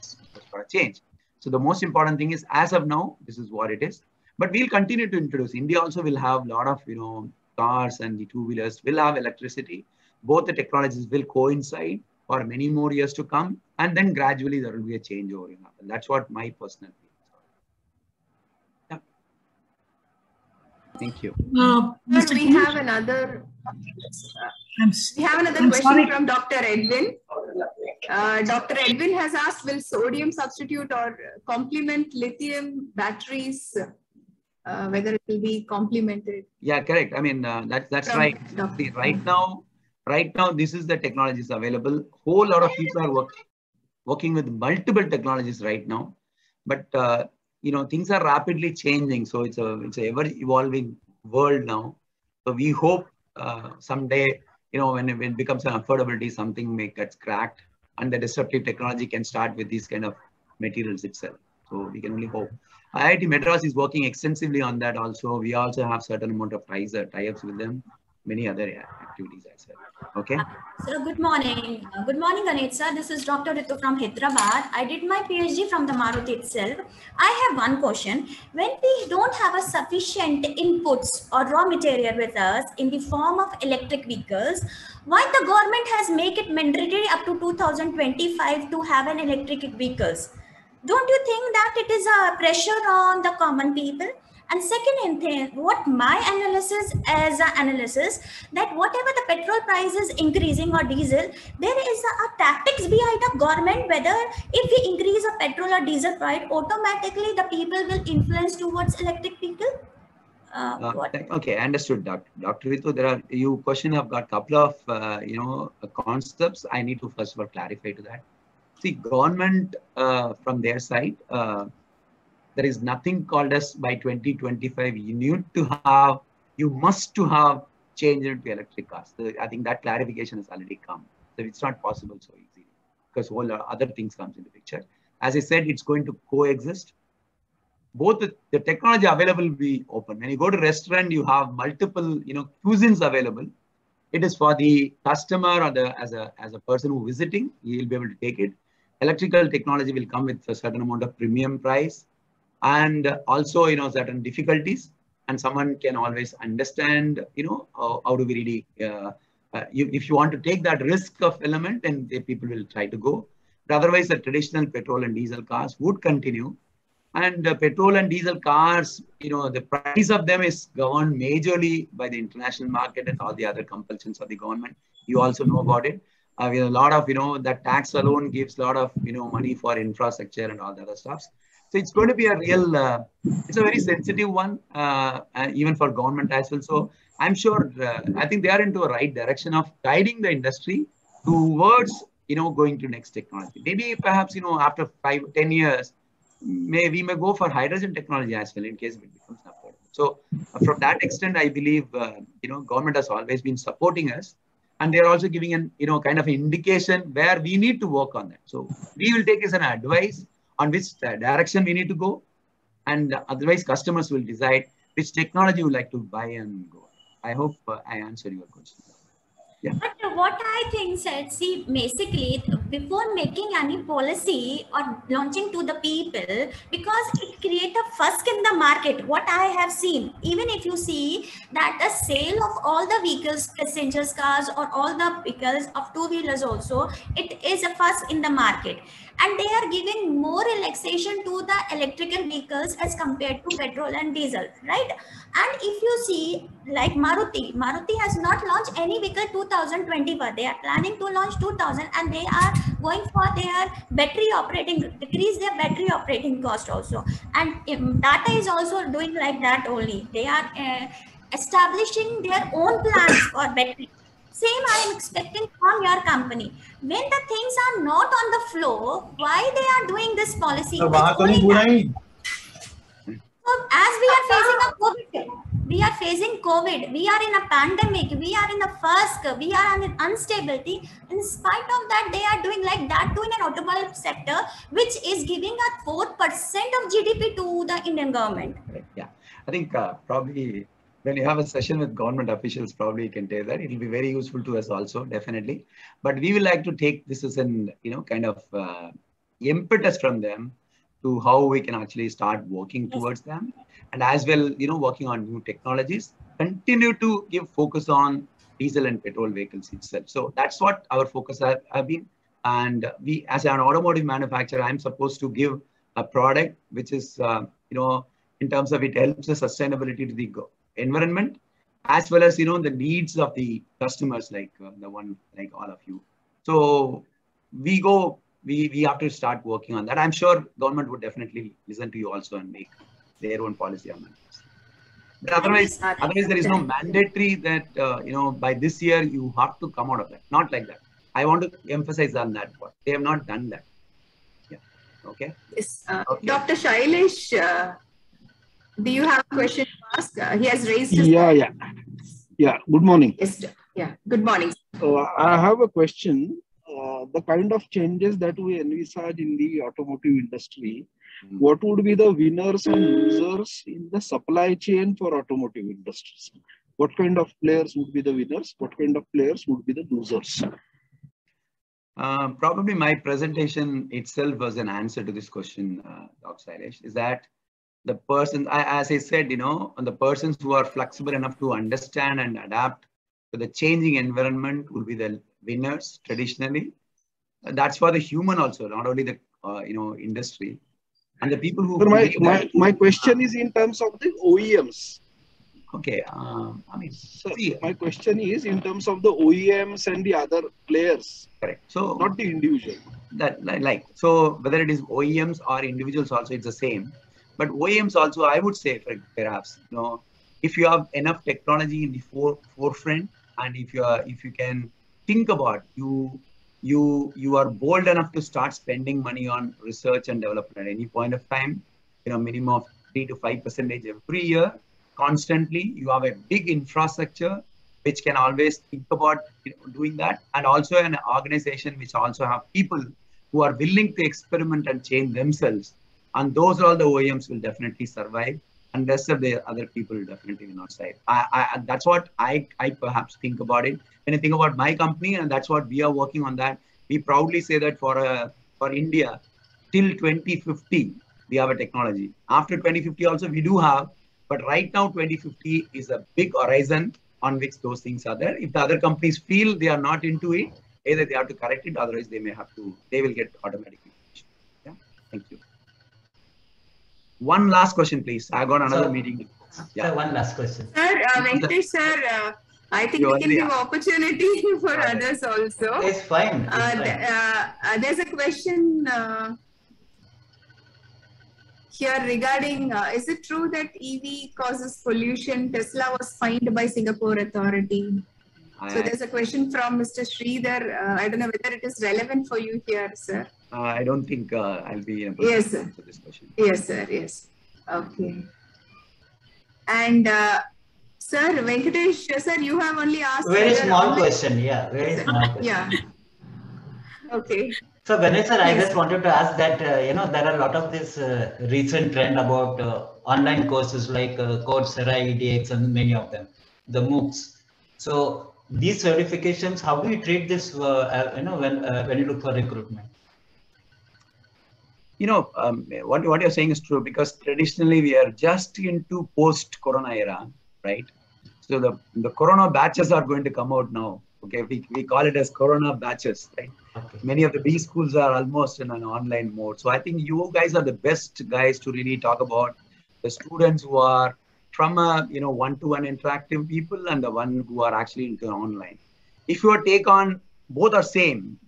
for a change. So the most important thing is as of now, this is what it is. But we'll continue to introduce. India also will have a lot of you know cars and the two wheelers will have electricity. Both the technologies will coincide for many more years to come, and then gradually there will be a changeover in happen. That's what my personal feelings are. Yeah. Thank you. Uh, we have another. We have another I'm question sorry. from Dr. Edwin. Uh, Dr. Edwin has asked, will sodium substitute or complement lithium batteries? Uh, whether it will be complemented. Yeah, correct. I mean, uh, that's that's From right. Dr. See, Right now, right now, this is the technologies available. Whole lot of people are work, working with multiple technologies right now, but uh, you know things are rapidly changing. So it's a it's a ever evolving world now. So we hope uh, someday, you know, when it, becomes an affordability, something may gets cracked, and the disruptive technology can start with these kind of materials itself. So we can only hope. IIT Madras is working extensively on that also. We also have certain amount of ties, tie-ups with them, many other activities as well. Okay. So good morning. Uh, good morning, Ganesh sir. This is Dr. Ritu from Hyderabad. I did my PhD from the Maruti itself. I have one question. When we don't have a sufficient inputs or raw material with us in the form of electric vehicles, why the government has make it mandatory up to 2025 to have an electric vehicles? Don't you think that it is a pressure on the common people? And second thing, what my analysis as an analysis that whatever the petrol price is increasing or diesel, there is a, a tactics behind the government whether if we increase a petrol or diesel price, automatically the people will influence towards electric vehicle. Uh, Uh, Okay, understood, Dr. Ritu. There are you question. I've got a couple of uh, you know uh, concepts. I need to first of all clarify to that. See, government uh, from their side, uh, there is nothing called as by 2025. You need to have, you must to have change into electric cars. So I think that clarification has already come. So it's not possible so easily because whole lot other things comes into picture. As I said, it's going to coexist both the, the technology available will be open. When you go to restaurant, you have multiple, you know, cuisines available. It is for the customer or the as a as a person who visiting, he will be able to take it. Electrical technology will come with a certain amount of premium price, and also you know certain difficulties. And someone can always understand, you know, how, how do we really, uh, uh, you, if you want to take that risk of element, then the people will try to go. But otherwise, the traditional petrol and diesel cars would continue and uh, petrol and diesel cars you know the price of them is governed majorly by the international market and all the other compulsions of the government you also know about it uh, we have a lot of you know that tax alone gives a lot of you know money for infrastructure and all the other stuffs so it's going to be a real uh, it's a very sensitive one uh, and even for government as well so i'm sure uh, i think they are into a right direction of guiding the industry towards you know going to next technology maybe perhaps you know after five ten years may we may go for hydrogen technology as well in case it becomes affordable. So uh, from that extent, I believe uh, you know government has always been supporting us, and they are also giving an you know kind of indication where we need to work on that. So we will take as an advice on which direction we need to go, and otherwise customers will decide which technology would like to buy and go. I hope uh, I answered your question. Yeah. But what I think said, see, basically, before making any policy or launching to the people, because it create a fuss in the market. What I have seen, even if you see that the sale of all the vehicles, passengers cars, or all the vehicles of two wheelers also, it is a fuss in the market, and they are giving more relaxation to the electrical vehicles as compared to petrol and diesel, right? And if you see, like Maruti, Maruti has not launched any vehicle 2021. They are planning to launch 2000 and they are going for their battery operating, decrease their battery operating cost also. And Tata is also doing like that only. They are uh, establishing their own plans for battery same I am expecting from your company. When the things are not on the floor, why they are doing this policy? So, as we are facing a COVID, we are facing COVID, we are in a pandemic, we are in a first, we are in an instability. In spite of that, they are doing like that too in an automobile sector, which is giving a 4% of GDP to the Indian government. Yeah, I think uh, probably when you have a session with government officials, probably you can tell that it will be very useful to us also, definitely. But we will like to take this as an you know kind of uh, impetus from them to how we can actually start working towards them, and as well you know working on new technologies. Continue to give focus on diesel and petrol vehicles itself. So that's what our focus have, have been. And we, as an automotive manufacturer, I'm supposed to give a product which is, uh, you know, in terms of it helps the sustainability to the go- environment, as well as you know the needs of the customers, like uh, the one like all of you. So we go, we we have to start working on that. I'm sure government would definitely listen to you also and make their own policy on that. But otherwise, otherwise there is no mandatory that uh, you know by this year you have to come out of that. Not like that. I want to emphasize on that part. They have not done that. Yeah. Okay. Yes, uh, Okay. Dr. Shailesh, uh, do you have a question to ask? Uh, he has raised his Yeah, yeah. Yeah, good morning. Yes, yeah. Good morning. Uh, I have a question. Uh, the kind of changes that we envisage in the automotive industry, what would be the winners and losers in the supply chain for automotive industries? What kind of players would be the winners? What kind of players would be the losers? Um, probably my presentation itself was an answer to this question, uh, Dr. Sailesh, is that the person, I, as I said, you know, the persons who are flexible enough to understand and adapt to the changing environment will be the winners traditionally. Uh, That's for the human also, not only the, uh, you know, industry. And the people who my, my, that- my question is in terms of the OEMs. okay, um, I mean, Sir, see, my question is in terms of the OEMs and the other players, correct. So not the individual. that like, like so whether it is OEMs or individuals also it's the same. But OEMs also I would say perhaps you know if you have enough technology in the fore, forefront and if you are if you can think about you you you are bold enough to start spending money on research and development at any point of time you know minimum of three to five percentage every year constantly you have a big infrastructure which can always think about you know, doing that and also an organization which also have people who are willing to experiment and change themselves and those are all the OEMs will definitely survive and rest of the other people definitely will not survive. I, I, that's what I, I perhaps think about it. When I think about my company and that's what we are working on that, we proudly say that for, uh, for India, till 2050, we have a technology. After 2050 also we do have, but right now 2050 is a big horizon on which those things are there. If the other companies feel they are not into it, either they have to correct it, otherwise they may have to, they will get automatically. Yeah, thank you. One last question, please. I got another Sir, meeting. Sir, one last question. Sir, uh, Venkatesh sir, uh, I think You we can already give opportunity for others also. It's fine. It's Uh, fine. th- uh, uh, there's a question uh, here regarding, uh, is it true that EV causes pollution? Tesla was fined by Singapore authority. So there's a question from Mr. Sridhar. Uh, I don't know whether it is relevant for you here, sir. Uh, I don't think uh, I'll be able Yes, to sir. answer this question. Yes, sir. Yes. Okay. And uh, sir, Venkatesh, sir, you have only asked. Very small online- question. Yeah, very small question. Yeah. Okay. So Ganesh sir, I Yes. just wanted to ask that, uh, you know, there are a lot of this uh, recent trend about uh, online courses like uh, Coursera, EDX and many of them, the MOOCs. So these certifications, how do you treat this, uh, uh, you know, when, uh, when you look for recruitment? You know, um, what, what you're saying is true because traditionally we are just into post-corona era, right? So the, the corona batches are going to come out now. Okay, we, we call it as corona batches, right? Okay. Many of the B schools are almost in an online mode. So I think you guys are the best guys to really talk about the students who are from a you know one-to-one interactive people and the one who are actually into online. If your take on both are same,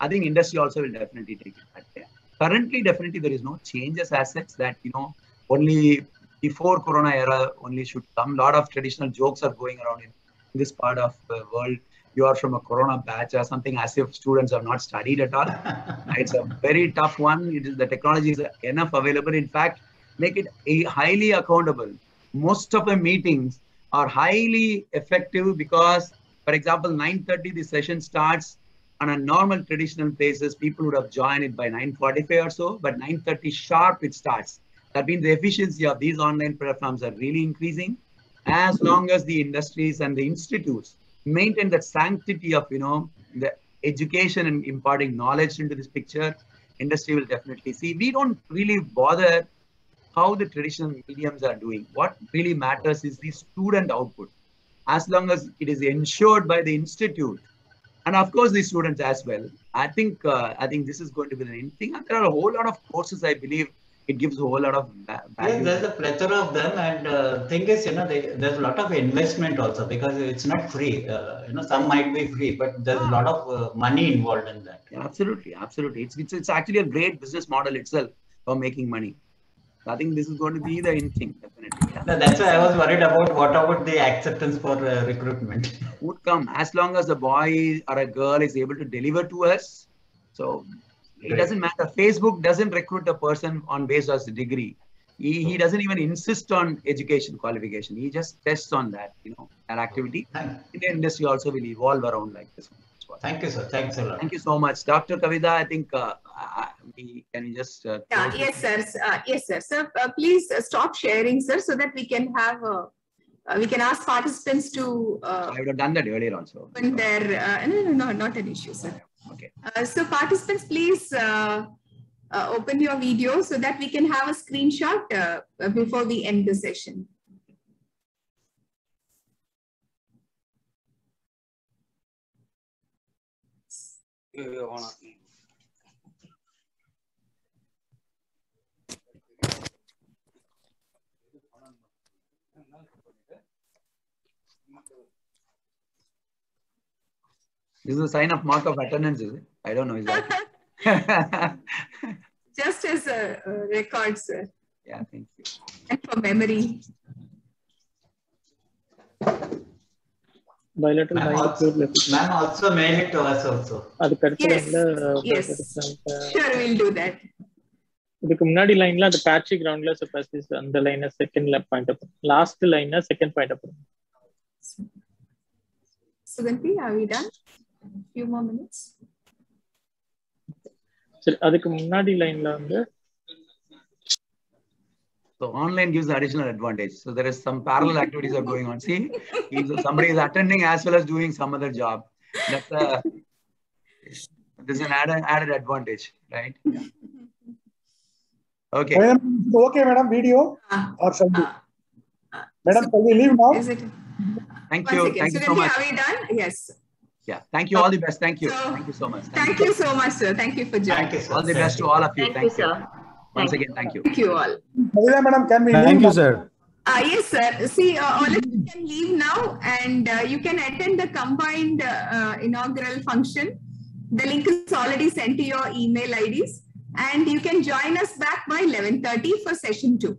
I think industry also will definitely take it that way. Currently, definitely there is no changes as such that you know only before Corona era only should come. A lot of traditional jokes are going around in this part of the world. You are from a Corona batch or something as if students have not studied at all. it's a very tough one. It is the technology is enough available. In fact, make it a highly accountable. Most of the meetings are highly effective because, for example, 9:30 the session starts on a normal traditional basis. People would have joined it by 9:45 or so, but 9:30 sharp it starts. That means the efficiency of these online platforms are really increasing, as long as the industries and the institutes maintain that sanctity of you know the education and imparting knowledge into this picture industry will definitely see we don't really bother how the traditional mediums are doing what really matters is the student output as long as it is ensured by the institute and of course the students as well i think uh, i think this is going to be the thing and there are a whole lot of courses i believe it gives a whole lot of va- Yes, there's a plethora of them, and uh, thing is, you know, they, there's a lot of investment also because it's not free. Uh, you know, some might be free, but there's a lot of uh, money involved in that. Yeah, absolutely, absolutely. It's, it's it's actually a great business model itself for making money. I think this is going to be the in thing, definitely. No, that's why I was worried about what about the acceptance for uh, recruitment. Would come as long as a boy or a girl is able to deliver to us. So it Right. doesn't matter. Facebook doesn't recruit a person on based on his degree. He, he doesn't even insist on education qualification. He just tests on that, you know, that activity. Thank, Indian industry also will evolve around like this. That's what- thank you, sir. Thanks a lot. Thank you so much, Dr. Kavita. I think uh, I- I- we can we just uh, Yeah, yes, sir. Uh, yes, sir. Sir, uh, please uh, stop sharing, sir, so that we can have, uh, uh, we can ask participants to uh, I would have done that earlier also. open their, uh, no, no, no, not an issue, sir. Okay. Uh, so participants, please uh, uh, open your video so that we can have a screenshot before we end the session. This is a sign of mark of attendance, is it? I don't know exactly. Just as a, record, sir. Yeah, thank you. And for memory. Ma'am bilateral bilateral also, ma'am also mail it to us also. அதுக்கு அடுத்த Yes. Sure, we'll do that. இதுக்கு முன்னாடி லைன்ல அந்த பேட்சி கிரவுண்ட்ல சப்பாசிஸ் அந்த லைனை செகண்ட்ல பாயிண்ட் அப் லாஸ்ட் லைனை second point up Suganti, are we done? Few more minutes. சரி அதுக்கு முன்னாடி லைன்ல வந்து So online gives additional advantage. So there is some parallel activities are going on. See, if somebody is attending as well as doing some other job. That's a there's an added, added advantage, right? Okay. Madam, okay, madam, video uh, or shall we? Uh, madam, shall we leave now? Is it? Thank Once you. again, Thank you so Sugandhi, much. are we done? Yes. Yeah. Thank you. All the best. Thank you. Thank you so much. Thank you so much, sir. Thank you for joining. Thank you, sir. All the best to all of you. Thank Thank, you, you. sir. Once again, thank you. Thank you all. Kavita, madam, can we Thank you, sir. Uh, yes, sir. See, uh, all of you can leave now and uh, you can attend the combined uh, uh, inaugural function. The link is already sent to your email IDs and you can join us back by 11.30 for session two.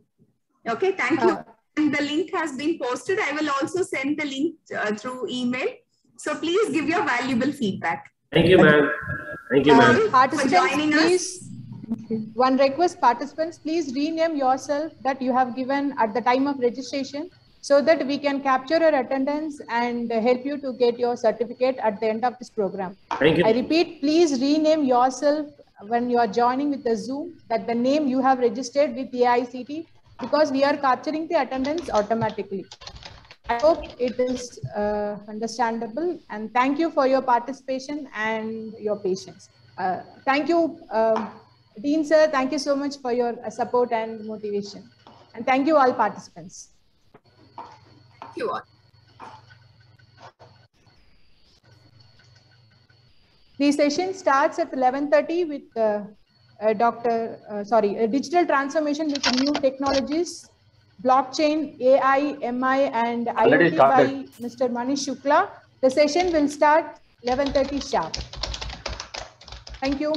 Okay, thank you. and the link has been posted. I will also send the link uh, through email. So please give your valuable feedback. Thank you, ma'am. Thank you, ma'am. for Participants, joining us. One request, participants, please rename yourself that you have given at the time of registration so that we can capture your attendance and help you to get your certificate at the end of this program. Thank you. I repeat, please rename yourself when you are joining with the Zoom, that the name you have registered with AICT because we are capturing the attendance automatically. I hope it is uh, understandable and thank you for your participation and your patience. Uh, thank you, uh, Dean sir. Thank you so much for your uh, support and motivation. And thank you all participants. Thank you all. The session starts at 11.30 with uh, uh, Dr. Uh, sorry, uh, digital transformation with new technologies, blockchain, AI, MI, and Already IoT by. Mr. Manish Shukla. The session will start 11.30 sharp. Thank you.